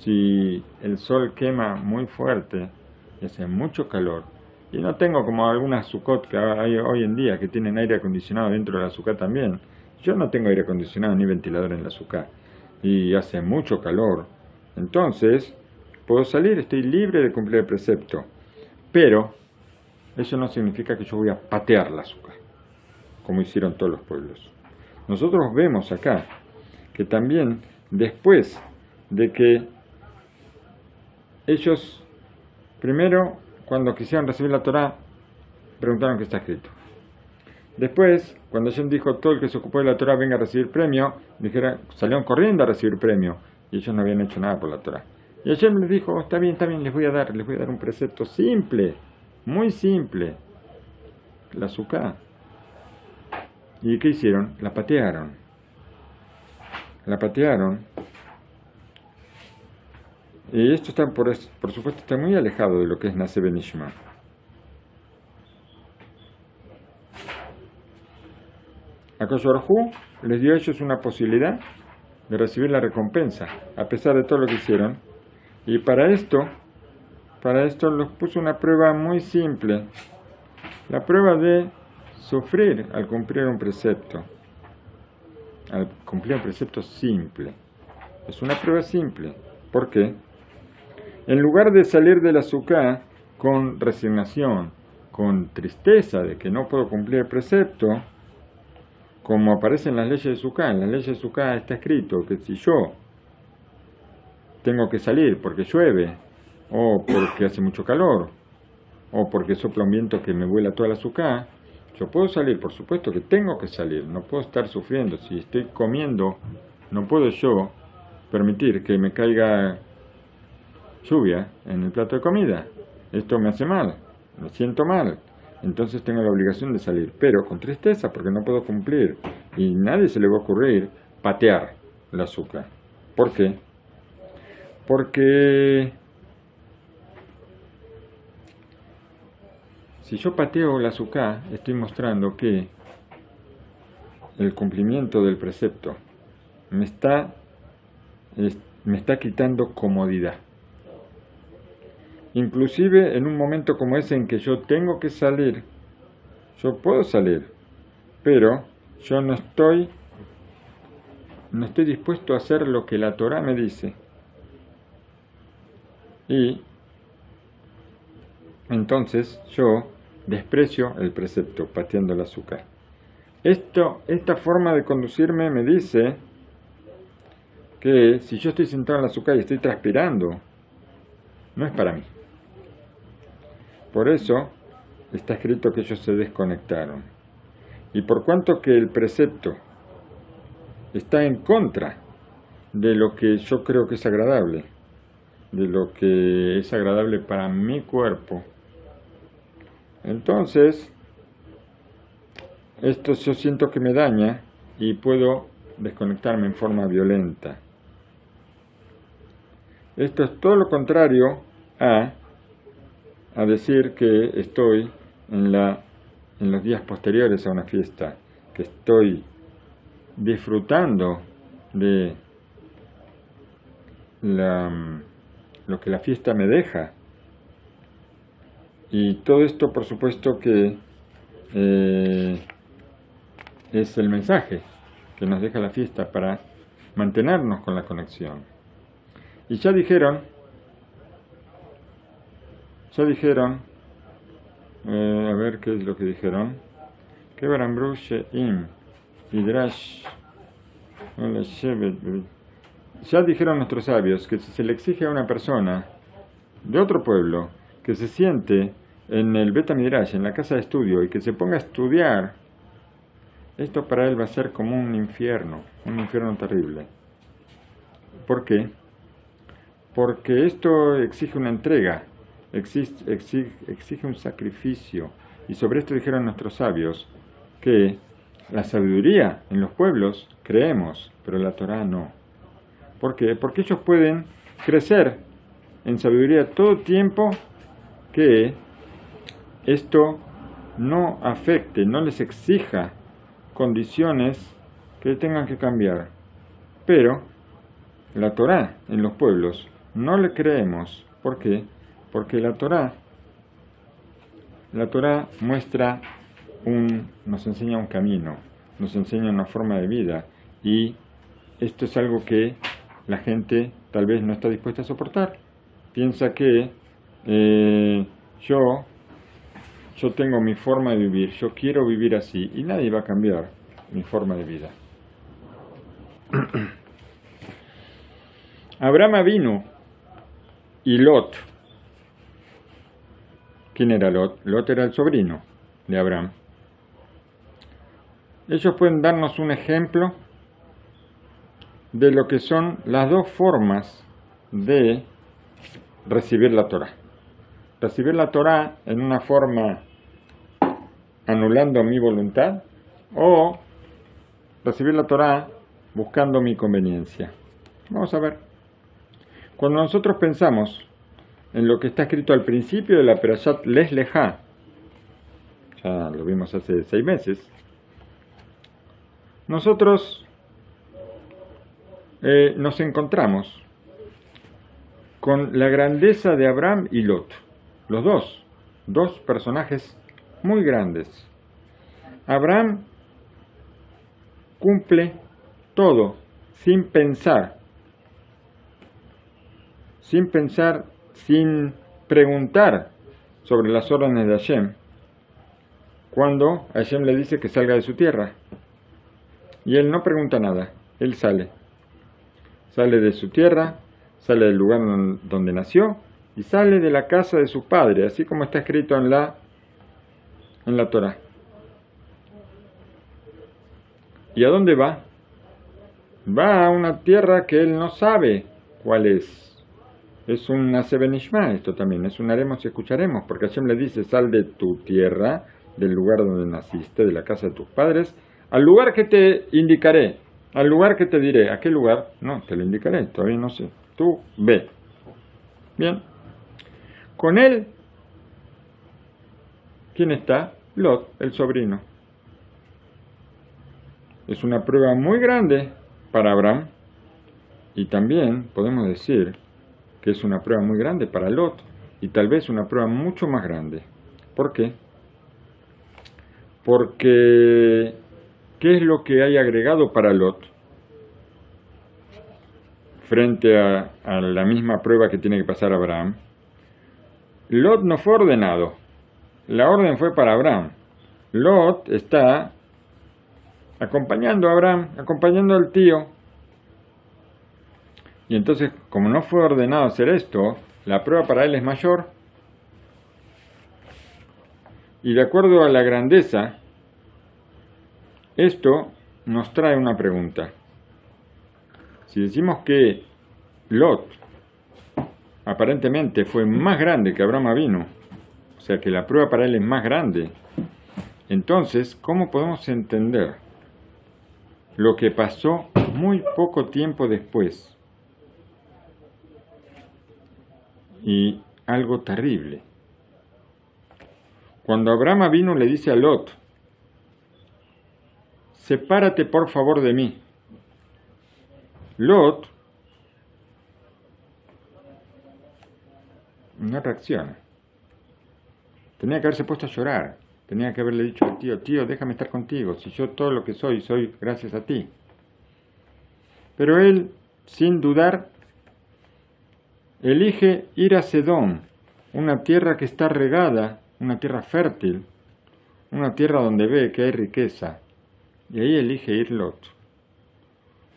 Si el sol quema muy fuerte y hace mucho calor, y no tengo como algunas sucot que hay hoy en día que tienen aire acondicionado dentro de la azúcar también, yo no tengo aire acondicionado ni ventilador en la azúcar y hace mucho calor, entonces puedo salir, estoy libre de cumplir el precepto, pero eso no significa que yo voy a patear la azúcar, como hicieron todos los pueblos. Nosotros vemos acá que también después de que ellos, primero, cuando quisieron recibir la Torah, preguntaron qué está escrito. Después, cuando Hashem dijo todo el que se ocupó de la Torah venga a recibir premio, dijeron, salieron corriendo a recibir premio y ellos no habían hecho nada por la Torah. Y Hashem les dijo, está bien, está bien, les voy a dar, les voy a dar un precepto simple, muy simple, la azúcar. ¿Y qué hicieron? La patearon. La patearon y esto está, por, por supuesto, está muy alejado de lo que es Nase Benishma. Akoshuarhu les dio a ellos una posibilidad de recibir la recompensa, a pesar de todo lo que hicieron. Y para esto, para esto los puso una prueba muy simple. La prueba de sufrir al cumplir un precepto. Al cumplir un precepto simple. Es una prueba simple. ¿Por qué? En lugar de salir del azúcar con resignación, con tristeza de que no puedo cumplir el precepto, como aparece en las leyes de Sukkah, en las leyes de Sukkah está escrito que si yo tengo que salir porque llueve, o porque hace mucho calor, o porque sopla un viento que me vuela toda la azúcar, yo puedo salir, por supuesto que tengo que salir, no puedo estar sufriendo. Si estoy comiendo, no puedo yo permitir que me caiga lluvia en el plato de comida. Esto me hace mal, me siento mal. Entonces tengo la obligación de salir, pero con tristeza porque no puedo cumplir. Y nadie se le va a ocurrir patear el azúcar. ¿Por qué? Porque si yo pateo el azúcar, estoy mostrando que el cumplimiento del precepto me está, me está quitando comodidad. Inclusive en un momento como ese en que yo tengo que salir, yo puedo salir, pero yo no estoy no estoy dispuesto a hacer lo que la Torah me dice. Y entonces yo desprecio el precepto pateando el azúcar. Esto, esta forma de conducirme me dice que si yo estoy sentado en el azúcar y estoy transpirando, no es para mí. Por eso está escrito que ellos se desconectaron. Y por cuanto que el precepto está en contra de lo que yo creo que es agradable, de lo que es agradable para mi cuerpo, entonces esto yo siento que me daña y puedo desconectarme en forma violenta. Esto es todo lo contrario a, a decir que estoy en, la, en los días posteriores a una fiesta, que estoy disfrutando de la, lo que la fiesta me deja. Y todo esto, por supuesto, que eh, es el mensaje que nos deja la fiesta para mantenernos con la conexión. Y ya dijeron, ya dijeron, eh, a ver qué es lo que dijeron, que im, hidrash, ya dijeron nuestros sabios que si se le exige a una persona de otro pueblo que se siente en el Beta Midrash, en la casa de estudio, y que se ponga a estudiar, esto para él va a ser como un infierno, un infierno terrible. ¿Por qué? porque esto exige una entrega, exige, un sacrificio. Y sobre esto dijeron nuestros sabios que la sabiduría en los pueblos creemos, pero la Torah no. ¿Por qué? Porque ellos pueden crecer en sabiduría todo tiempo que esto no afecte, no les exija condiciones que tengan que cambiar. Pero la Torah en los pueblos no le creemos. ¿Por qué? Porque la Torah, la Torah muestra un, nos enseña un camino, nos enseña una forma de vida y esto es algo que la gente tal vez no está dispuesta a soportar. Piensa que eh, yo, yo tengo mi forma de vivir, yo quiero vivir así y nadie va a cambiar mi forma de vida. Abraham vino y Lot. ¿Quién era Lot? Lot era el sobrino de Abraham. Ellos pueden darnos un ejemplo de lo que son las dos formas de recibir la Torah. Recibir la Torah en una forma anulando mi voluntad o recibir la Torah buscando mi conveniencia. Vamos a ver. Cuando nosotros pensamos en lo que está escrito al principio de la Perashat Les Leja, ya lo vimos hace seis meses, nosotros eh, nos encontramos con la grandeza de Abraham y Lot, los dos, dos personajes muy grandes. Abraham cumple todo sin pensar sin pensar, sin preguntar sobre las órdenes de Hashem, cuando Hashem le dice que salga de su tierra. Y él no pregunta nada, él sale. Sale de su tierra, sale del lugar donde nació y sale de la casa de su padre, así como está escrito en la, en la Torah. ¿Y a dónde va? Va a una tierra que él no sabe cuál es es un Asebenishma esto también, es un haremos y escucharemos, porque Hashem le dice, sal de tu tierra, del lugar donde naciste, de la casa de tus padres, al lugar que te indicaré, al lugar que te diré, ¿a qué lugar? No, te lo indicaré, todavía no sé, tú ve. Bien, con él, ¿quién está? Lot, el sobrino. Es una prueba muy grande para Abraham y también podemos decir que es una prueba muy grande para Lot, y tal vez una prueba mucho más grande. ¿Por qué? Porque, ¿qué es lo que hay agregado para Lot? Frente a, a la misma prueba que tiene que pasar Abraham. Lot no fue ordenado. La orden fue para Abraham. Lot está acompañando a Abraham, acompañando al tío. Y entonces, como no fue ordenado hacer esto, la prueba para él es mayor. Y de acuerdo a la grandeza, esto nos trae una pregunta. Si decimos que Lot aparentemente fue más grande que Abraham vino, o sea que la prueba para él es más grande, entonces, ¿cómo podemos entender lo que pasó muy poco tiempo después? Y algo terrible. Cuando Abraham vino le dice a Lot, sepárate por favor de mí. Lot no reacciona. Tenía que haberse puesto a llorar. Tenía que haberle dicho al tío, tío, déjame estar contigo. Si yo todo lo que soy, soy gracias a ti. Pero él, sin dudar, elige ir a Sedón, una tierra que está regada una tierra fértil, una tierra donde ve que hay riqueza, y ahí elige ir Lot.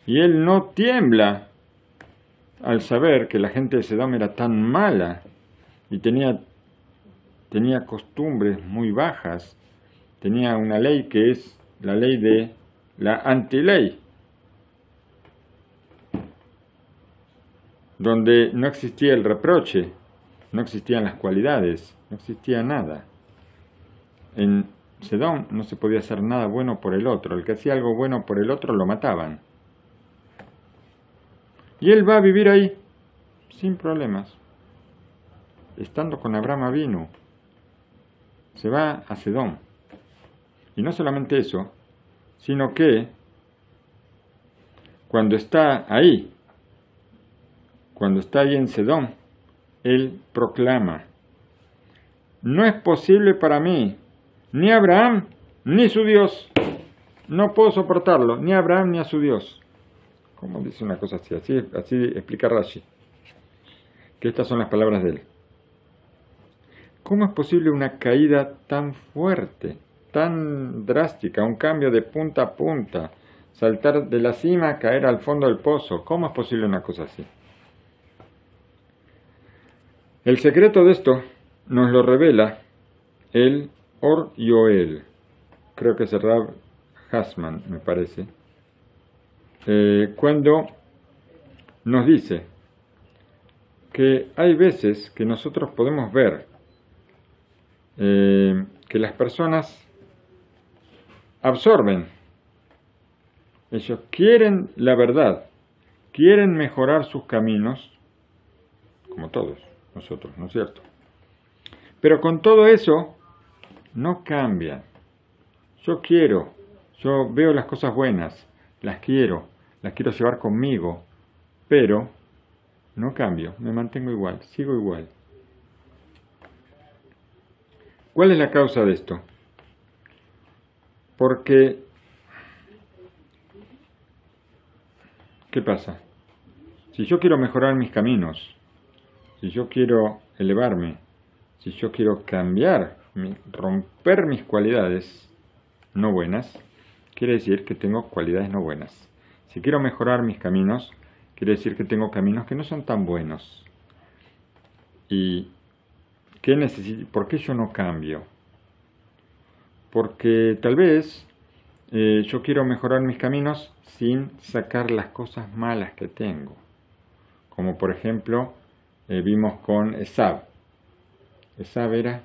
Y él no tiembla al saber que la gente de Sedom era tan mala y tenía, tenía costumbres muy bajas, tenía una ley que es la ley de la antiley, donde no existía el reproche, no existían las cualidades, no existía nada. En Sedón no se podía hacer nada bueno por el otro. El que hacía algo bueno por el otro lo mataban. Y él va a vivir ahí sin problemas. Estando con Abraham vino. Se va a Sedón. Y no solamente eso, sino que cuando está ahí, cuando está ahí en Sedón, él proclama, no es posible para mí, ni Abraham, ni su Dios. No puedo soportarlo, ni Abraham ni a su Dios. Como dice una cosa así, así, así explica Rashi. Que estas son las palabras de él. ¿Cómo es posible una caída tan fuerte, tan drástica, un cambio de punta a punta, saltar de la cima, caer al fondo del pozo? ¿Cómo es posible una cosa así? El secreto de esto nos lo revela el Or Yoel, creo que es el Rab Hasman, me parece, eh, cuando nos dice que hay veces que nosotros podemos ver eh, que las personas absorben, ellos quieren la verdad, quieren mejorar sus caminos, como todos, nosotros, ¿no es cierto? Pero con todo eso, no cambia. Yo quiero, yo veo las cosas buenas, las quiero, las quiero llevar conmigo, pero no cambio, me mantengo igual, sigo igual. ¿Cuál es la causa de esto? Porque, ¿qué pasa? Si yo quiero mejorar mis caminos, si yo quiero elevarme, si yo quiero cambiar, romper mis cualidades no buenas, quiere decir que tengo cualidades no buenas. Si quiero mejorar mis caminos, quiere decir que tengo caminos que no son tan buenos. ¿Y qué necesito? por qué yo no cambio? Porque tal vez eh, yo quiero mejorar mis caminos sin sacar las cosas malas que tengo. Como por ejemplo, eh, vimos con Esab. Esab era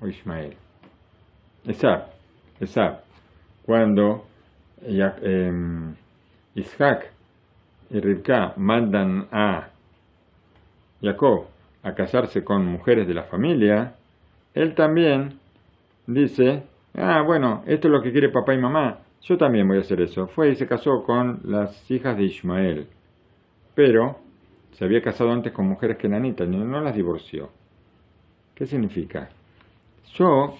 o Ismael. Esab, Esab. Cuando eh, Isaac y Rivka mandan a Jacob a casarse con mujeres de la familia, él también dice, ah, bueno, esto es lo que quiere papá y mamá, yo también voy a hacer eso. Fue y se casó con las hijas de Ismael. Pero se había casado antes con mujeres kenanitas, no, no las divorció. ¿Qué significa? Yo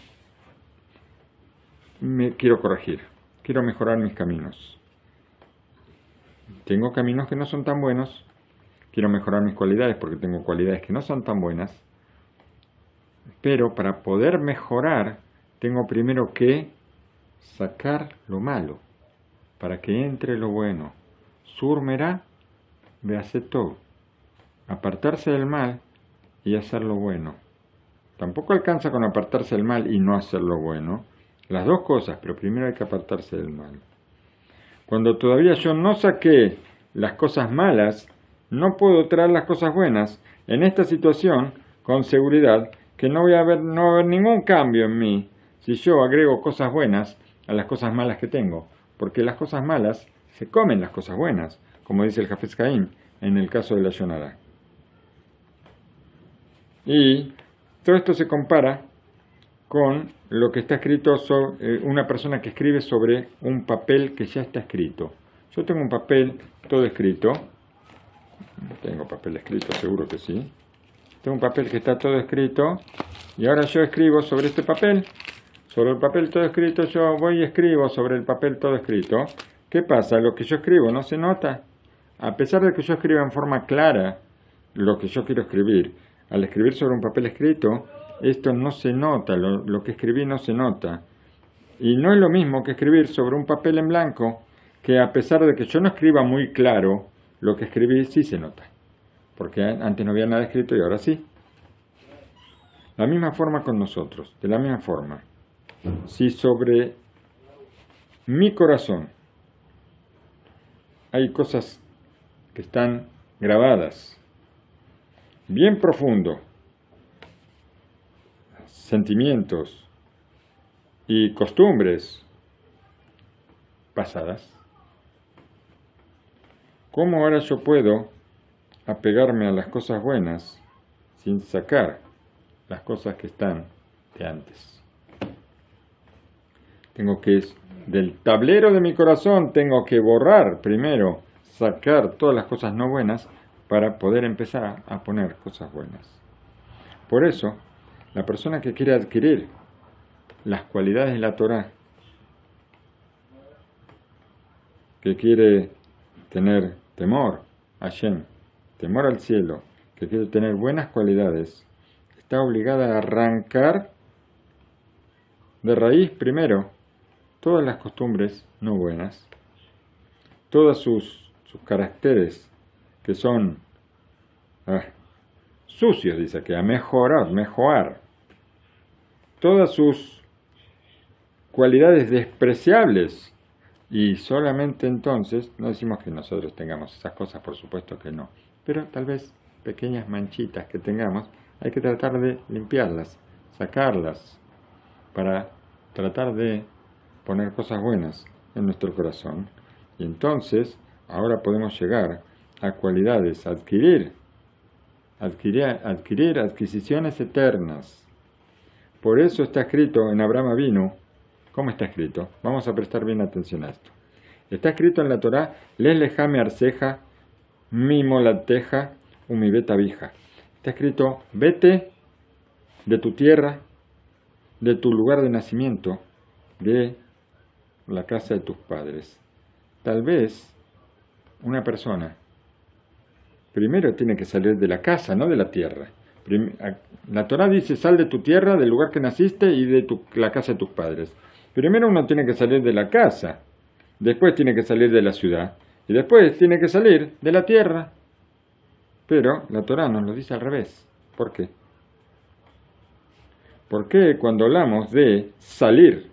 me quiero corregir, quiero mejorar mis caminos. Tengo caminos que no son tan buenos, quiero mejorar mis cualidades porque tengo cualidades que no son tan buenas, pero para poder mejorar tengo primero que sacar lo malo, para que entre lo bueno. Surmerá, hace todo. Apartarse del mal y hacer lo bueno. Tampoco alcanza con apartarse del mal y no hacer lo bueno. Las dos cosas, pero primero hay que apartarse del mal. Cuando todavía yo no saqué las cosas malas, no puedo traer las cosas buenas. En esta situación, con seguridad, que no voy a ver, no va a haber ningún cambio en mí si yo agrego cosas buenas a las cosas malas que tengo, porque las cosas malas se comen las cosas buenas, como dice el Jafez Caín en el caso de la Yonara. Y todo esto se compara con lo que está escrito sobre eh, una persona que escribe sobre un papel que ya está escrito. Yo tengo un papel todo escrito, tengo papel escrito, seguro que sí. Tengo un papel que está todo escrito y ahora yo escribo sobre este papel sobre el papel todo escrito, yo voy y escribo sobre el papel todo escrito. ¿Qué pasa? Lo que yo escribo no se nota. A pesar de que yo escriba en forma clara lo que yo quiero escribir, al escribir sobre un papel escrito, esto no se nota, lo, que escribí no se nota. Y no es lo mismo que escribir sobre un papel en blanco, que a pesar de que yo no escriba muy claro, lo que escribí sí se nota. Porque antes no había nada escrito y ahora sí. La misma forma con nosotros, de la misma forma si sobre mi corazón hay cosas que están grabadas. Bien profundo, sentimientos y costumbres pasadas, ¿cómo ahora yo puedo apegarme a las cosas buenas sin sacar las cosas que están de antes? Tengo que, del tablero de mi corazón, tengo que borrar primero, sacar todas las cosas no buenas para poder empezar a poner cosas buenas. Por eso, la persona que quiere adquirir las cualidades de la Torah, que quiere tener temor a Shem, temor al cielo, que quiere tener buenas cualidades, está obligada a arrancar de raíz primero todas las costumbres no buenas, todos sus, sus caracteres que son ah, sucios, dice que a mejorar, mejorar, todas sus cualidades despreciables y solamente entonces, no decimos que nosotros tengamos esas cosas, por supuesto que no, pero tal vez pequeñas manchitas que tengamos, hay que tratar de limpiarlas, sacarlas, para tratar de poner cosas buenas en nuestro corazón. Y entonces, ahora podemos llegar a cualidades, adquirir, adquirir, adquirir adquisiciones eternas. Por eso está escrito en Abraham vino, ¿cómo está escrito? Vamos a prestar bien atención a esto. Está escrito en la Torah, les lejame arceja, mi molateja, umi beta vija. Está escrito, vete de tu tierra, de tu lugar de nacimiento, de la casa de tus padres. Tal vez una persona primero tiene que salir de la casa, no de la tierra. La Torah dice, sal de tu tierra, del lugar que naciste y de tu, la casa de tus padres. Primero uno tiene que salir de la casa, después tiene que salir de la ciudad y después tiene que salir de la tierra. Pero la Torah nos lo dice al revés. ¿Por qué? Porque cuando hablamos de salir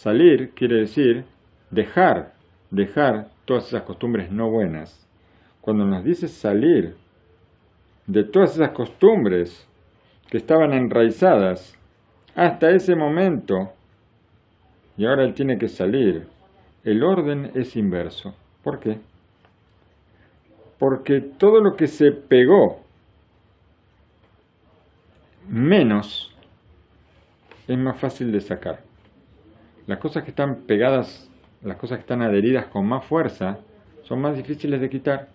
Salir quiere decir dejar, dejar todas esas costumbres no buenas. Cuando nos dice salir de todas esas costumbres que estaban enraizadas hasta ese momento, y ahora él tiene que salir, el orden es inverso. ¿Por qué? Porque todo lo que se pegó menos es más fácil de sacar. Las cosas que están pegadas, las cosas que están adheridas con más fuerza, son más difíciles de quitar.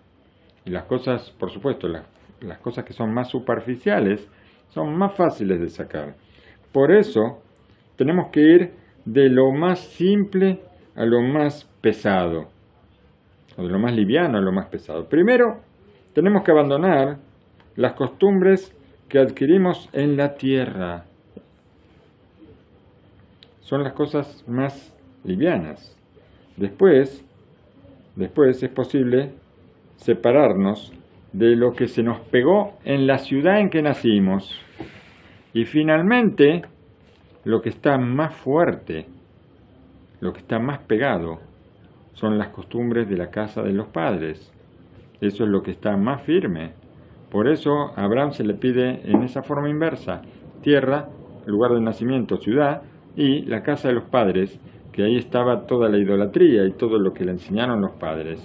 Y las cosas, por supuesto, las, las cosas que son más superficiales son más fáciles de sacar. Por eso tenemos que ir de lo más simple a lo más pesado, o de lo más liviano a lo más pesado. Primero, tenemos que abandonar las costumbres que adquirimos en la tierra. Son las cosas más livianas. Después, después es posible separarnos de lo que se nos pegó en la ciudad en que nacimos. Y finalmente, lo que está más fuerte, lo que está más pegado, son las costumbres de la casa de los padres. Eso es lo que está más firme. Por eso a Abraham se le pide en esa forma inversa, tierra, lugar de nacimiento, ciudad, y la casa de los padres, que ahí estaba toda la idolatría y todo lo que le enseñaron los padres.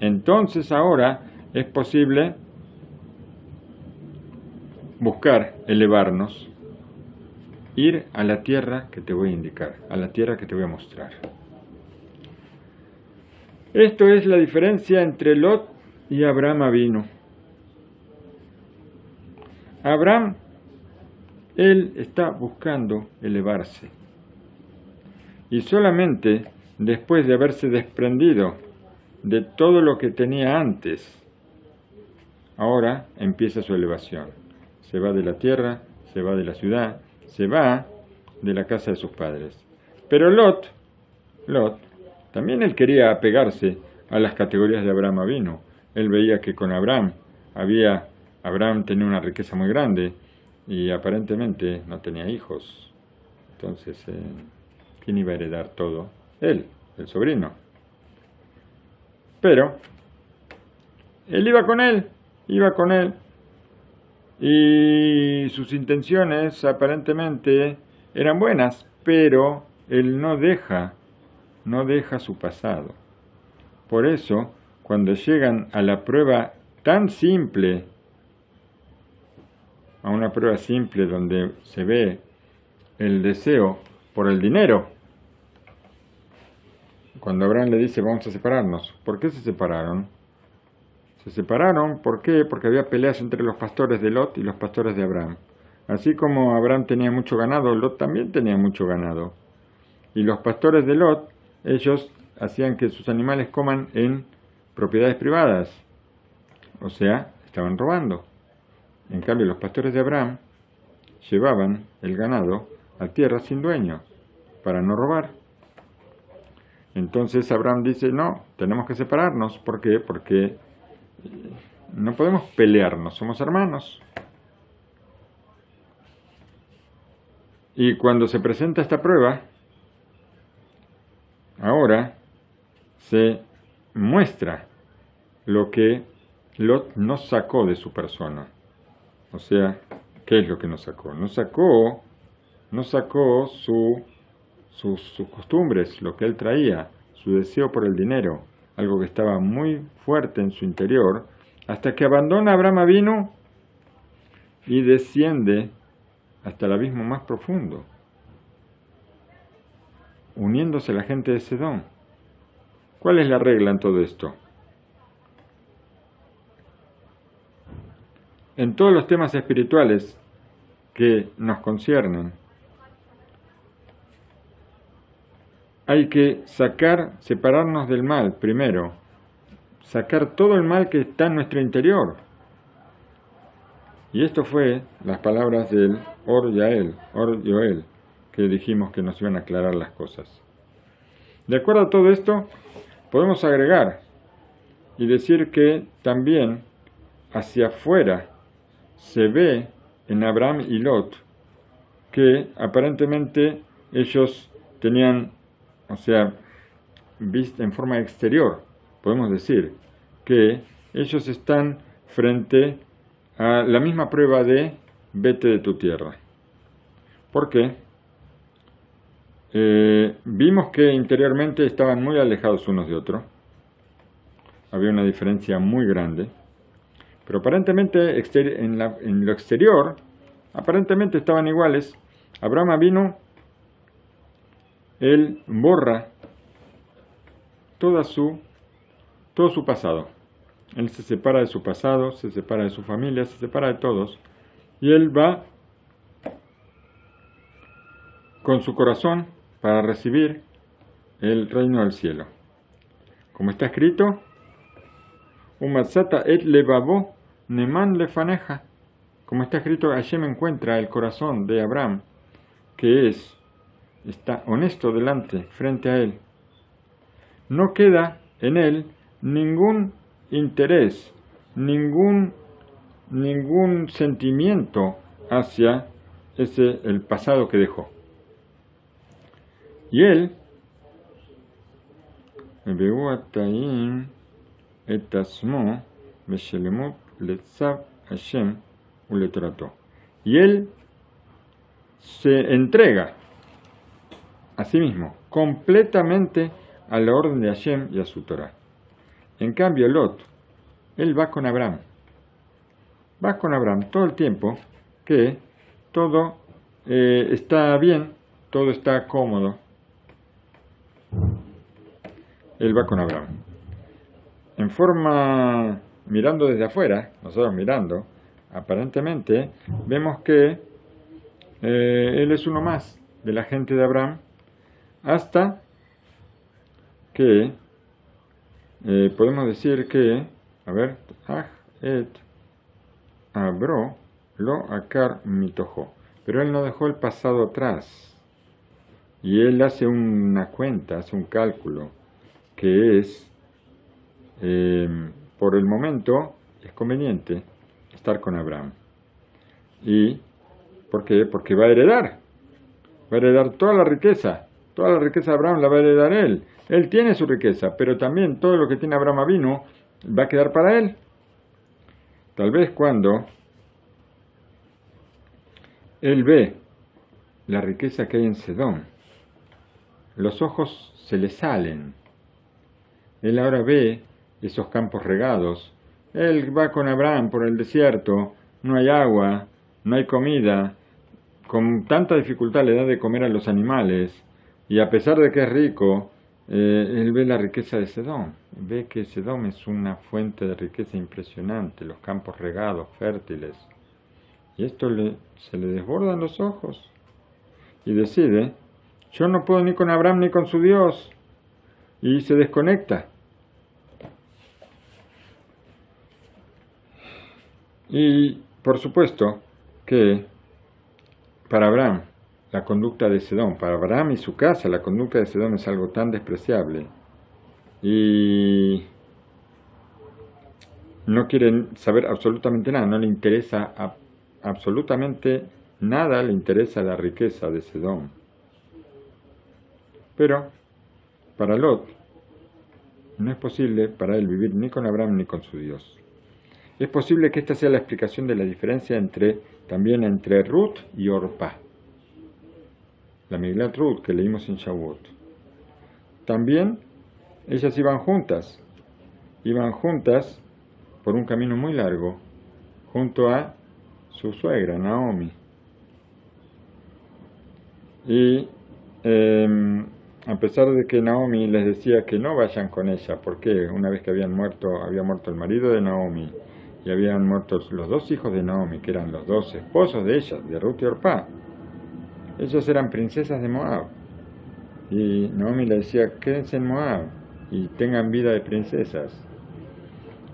Entonces ahora es posible buscar elevarnos, ir a la tierra que te voy a indicar, a la tierra que te voy a mostrar. Esto es la diferencia entre Lot y Abraham vino. Abraham, él está buscando elevarse. Y solamente después de haberse desprendido de todo lo que tenía antes, ahora empieza su elevación. Se va de la tierra, se va de la ciudad, se va de la casa de sus padres. Pero Lot, también él quería apegarse a las categorías de Abraham vino. Él veía que con Abraham había Abraham tenía una riqueza muy grande y aparentemente no tenía hijos. Entonces, eh, ¿quién iba a heredar todo? Él, el sobrino. Pero, él iba con él, iba con él. Y sus intenciones aparentemente eran buenas, pero él no deja, no deja su pasado. Por eso, cuando llegan a la prueba tan simple a una prueba simple donde se ve el deseo por el dinero. Cuando Abraham le dice vamos a separarnos, ¿por qué se separaron? Se separaron, ¿por qué? Porque había peleas entre los pastores de Lot y los pastores de Abraham. Así como Abraham tenía mucho ganado, Lot también tenía mucho ganado. Y los pastores de Lot, ellos hacían que sus animales coman en propiedades privadas. O sea, estaban robando. En cambio, los pastores de Abraham llevaban el ganado tierra sin dueño para no robar. Entonces Abraham dice, no, tenemos que separarnos. ¿Por qué? Porque no podemos pelearnos, somos hermanos. Y cuando se presenta esta prueba, ahora se muestra lo que Lot no sacó de su persona. O sea, ¿qué es lo que nos sacó? Nos sacó, nos sacó su, sus, costumbres, lo que él traía, su deseo por el dinero, algo que estaba muy fuerte en su interior, hasta que abandona Abraham vino y desciende hasta el abismo más profundo, uniéndose a la gente de Sedón. ¿Cuál es la regla en todo esto? en todos los temas espirituales que nos conciernen, hay que sacar, separarnos del mal primero, sacar todo el mal que está en nuestro interior. Y esto fue las palabras del Or Yael, Or Yoel, que dijimos que nos iban a aclarar las cosas. De acuerdo a todo esto, podemos agregar y decir que también hacia afuera se ve en Abraham y Lot que aparentemente ellos tenían, o sea, vista en forma exterior, podemos decir, que ellos están frente a la misma prueba de vete de tu tierra. ¿Por qué? Eh, vimos que interiormente estaban muy alejados unos de otros. Había una diferencia muy grande. Pero aparentemente en, lo exterior, aparentemente estaban iguales. Abraham vino, él borra toda su, todo su pasado. Él se separa de su pasado, se separa de su familia, se separa de todos. Y él va con su corazón para recibir el reino del cielo. Como está escrito, Umatsata et levavo neman lefaneja. Como está escrito, me encuentra el corazón de Abraham, que es, está honesto delante, frente a él. No queda en él ningún interés, ningún, ningún sentimiento hacia ese, el pasado que dejó. Y él, y él se entrega a sí mismo completamente a la orden de Hashem y a su Torah. En cambio, Lot, él va con Abraham. Va con Abraham todo el tiempo que todo eh, está bien, todo está cómodo. Él va con Abraham. En forma, mirando desde afuera, nosotros mirando, aparentemente vemos que eh, él es uno más de la gente de Abraham hasta que eh, podemos decir que, a ver, et abro lo akar mitojo, pero él no dejó el pasado atrás y él hace una cuenta, hace un cálculo que es eh, por el momento es conveniente estar con Abraham. ¿Y por qué? Porque va a heredar. Va a heredar toda la riqueza. Toda la riqueza de Abraham la va a heredar él. Él tiene su riqueza, pero también todo lo que tiene Abraham vino va a quedar para él. Tal vez cuando él ve la riqueza que hay en Sedón, los ojos se le salen. Él ahora ve esos campos regados, él va con Abraham por el desierto, no hay agua, no hay comida, con tanta dificultad le da de comer a los animales, y a pesar de que es rico, eh, él ve la riqueza de Sedón, ve que Sedón es una fuente de riqueza impresionante, los campos regados, fértiles, y esto le, se le desbordan los ojos, y decide, yo no puedo ni con Abraham ni con su Dios, y se desconecta. Y por supuesto que para Abraham la conducta de Sedón, para Abraham y su casa la conducta de Sedón es algo tan despreciable y no quieren saber absolutamente nada, no le interesa absolutamente nada, le interesa la riqueza de Sedón. Pero para Lot no es posible para él vivir ni con Abraham ni con su Dios. Es posible que esta sea la explicación de la diferencia entre también entre Ruth y Orpa. La Miglat Ruth que leímos en Shavuot. También ellas iban juntas, iban juntas por un camino muy largo, junto a su suegra, Naomi. Y em, a pesar de que Naomi les decía que no vayan con ella, porque una vez que habían muerto, había muerto el marido de Naomi y habían muerto los dos hijos de Naomi, que eran los dos esposos de ella, de Ruth y Orpá. Ellos eran princesas de Moab. Y Naomi le decía, quédense en Moab y tengan vida de princesas.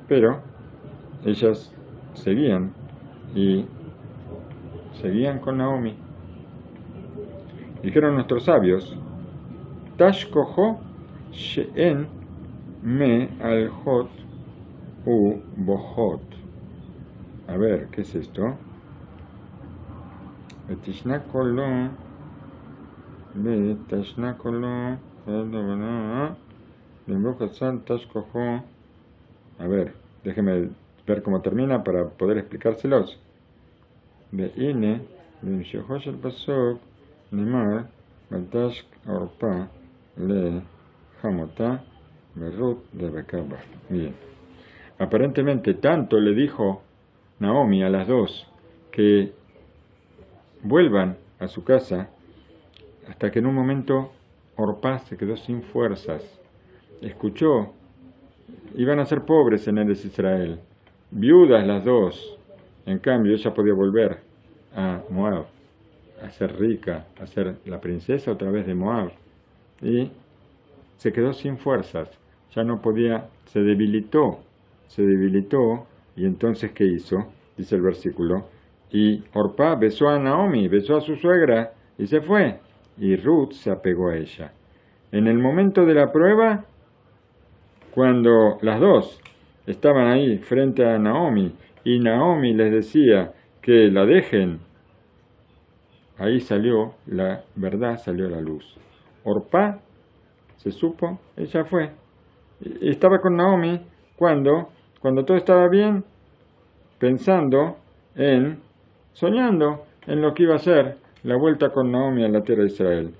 Pero ellas seguían y seguían con Naomi. Dijeron nuestros sabios, Tashkoho She'en me al Hot u Bohot. A ver, ¿qué es esto? A ver, déjeme ver cómo termina para poder explicárselos. ine, el pasuk, nimar, baltashk orpa, le, hamota, berut de bekaba. Bien. Aparentemente tanto le dijo Naomi a las dos que vuelvan a su casa hasta que en un momento Orpaz se quedó sin fuerzas. Escuchó iban a ser pobres en Eres Israel, viudas las dos. En cambio, ella podía volver a Moab, a ser rica, a ser la princesa otra vez de Moab. Y se quedó sin fuerzas, ya no podía, se debilitó, se debilitó, y entonces ¿qué hizo? Dice el versículo, y Orpá besó a Naomi, besó a su suegra, y se fue, y Ruth se apegó a ella. En el momento de la prueba, cuando las dos estaban ahí frente a Naomi y Naomi les decía que la dejen, ahí salió la verdad, salió la luz. Orpá se supo, ella fue. Estaba con Naomi cuando, cuando todo estaba bien, pensando en, soñando en lo que iba a ser la vuelta con Naomi a la tierra de Israel.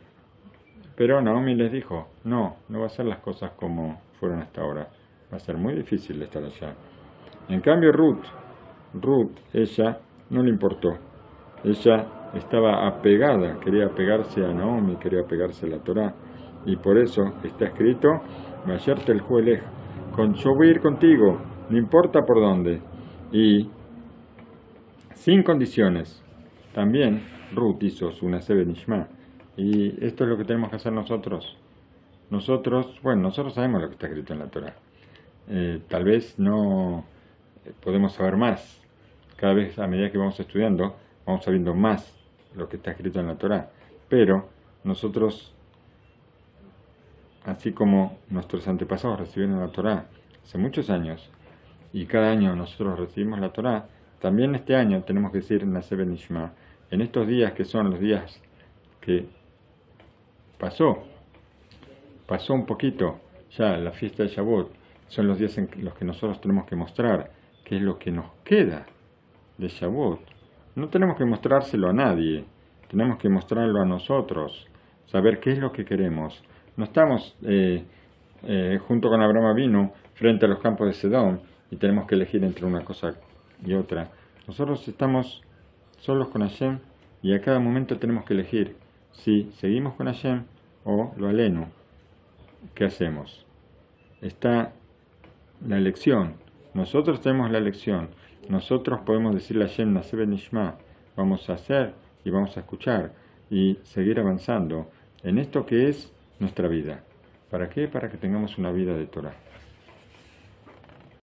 Pero Naomi les dijo, no, no va a ser las cosas como fueron hasta ahora. Va a ser muy difícil estar allá. En cambio Ruth, Ruth, ella no le importó. Ella estaba apegada, quería apegarse a Naomi, quería apegarse a la Torah. Y por eso está escrito, Mayerte el Juelej, con yo voy a ir contigo, no importa por dónde. Y sin condiciones. También Ruth hizo su Nasebe Nishma. Y esto es lo que tenemos que hacer nosotros. Nosotros, bueno, nosotros sabemos lo que está escrito en la Torah. Eh, tal vez no podemos saber más. Cada vez a medida que vamos estudiando, vamos sabiendo más lo que está escrito en la Torah. Pero nosotros, así como nuestros antepasados recibieron la Torah hace muchos años, y cada año nosotros recibimos la Torah, también este año tenemos que decir Nasebe Nishma. En estos días que son los días que pasó, pasó un poquito ya la fiesta de Shavuot, son los días en los que nosotros tenemos que mostrar qué es lo que nos queda de Shavuot. No tenemos que mostrárselo a nadie, tenemos que mostrarlo a nosotros, saber qué es lo que queremos. No estamos eh, eh, junto con Abraham vino frente a los campos de Sedón y tenemos que elegir entre una cosa y otra. Nosotros estamos solos con Hashem y a cada momento tenemos que elegir si seguimos con Hashem o lo aleno. ¿Qué hacemos? Está la elección. Nosotros tenemos la elección. Nosotros podemos decirle a Hashem Nasebe Nishma. Vamos a hacer y vamos a escuchar y seguir avanzando en esto que es nuestra vida. ¿Para qué? Para que tengamos una vida de Torah.